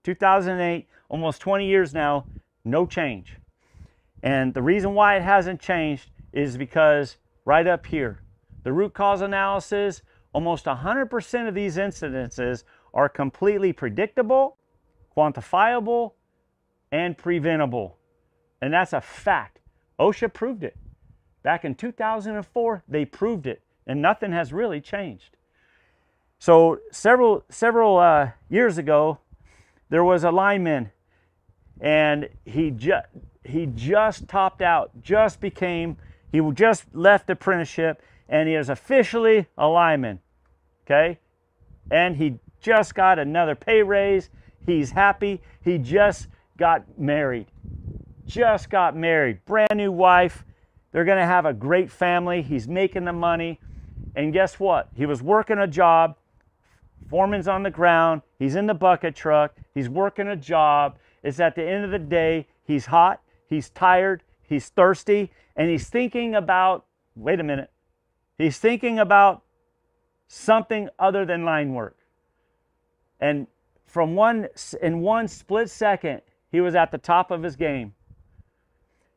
2008, almost 20 years now, no change. And the reason why it hasn't changed is because right up here, the root cause analysis, almost 100% of these incidences are completely predictable, quantifiable, and preventable. And that's a fact. OSHA proved it. Back in 2004, they proved it, and nothing has really changed. So several several uh, years ago, there was a lineman, and he just he just topped out, just became he just left the apprenticeship, and he is officially a lineman. Okay, and he just got another pay raise. He's happy. He just got married. Just got married. Brand new wife. They're going to have a great family. He's making the money. And guess what? He was working a job. Foreman's on the ground. He's in the bucket truck. He's working a job. It's at the end of the day. He's hot. He's tired. He's thirsty. And he's thinking about wait a minute. He's thinking about something other than line work. And from one in one split second, he was at the top of his game.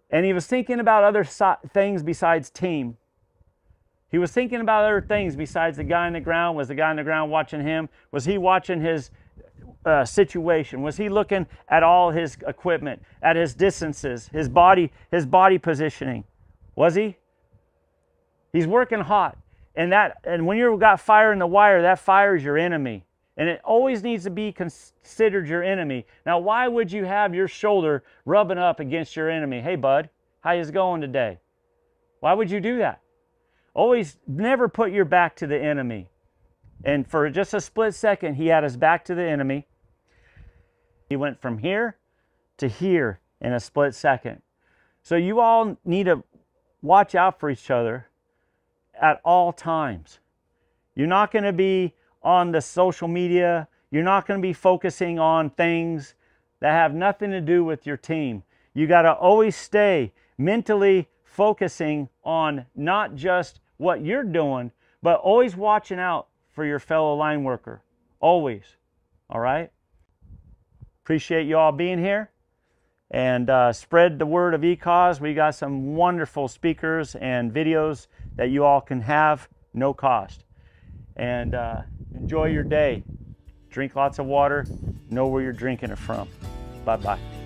And he was thinking about other so- things besides team. He was thinking about other things besides the guy on the ground. Was the guy on the ground watching him? Was he watching his uh, situation? Was he looking at all his equipment, at his distances, his body, his body positioning? Was he? He's working hot, and that and when you've got fire in the wire, that fire is your enemy, and it always needs to be considered your enemy. Now, why would you have your shoulder rubbing up against your enemy? Hey, bud, how is going today? Why would you do that? Always never put your back to the enemy. And for just a split second, he had his back to the enemy. He went from here to here in a split second. So you all need to watch out for each other at all times. You're not going to be on the social media. You're not going to be focusing on things that have nothing to do with your team. You got to always stay mentally focusing on not just what you're doing, but always watching out for your fellow line worker. Always. All right? Appreciate you all being here. And uh, spread the word of ECOS. We got some wonderful speakers and videos that you all can have, no cost. And uh, enjoy your day. Drink lots of water. Know where you're drinking it from. Bye bye.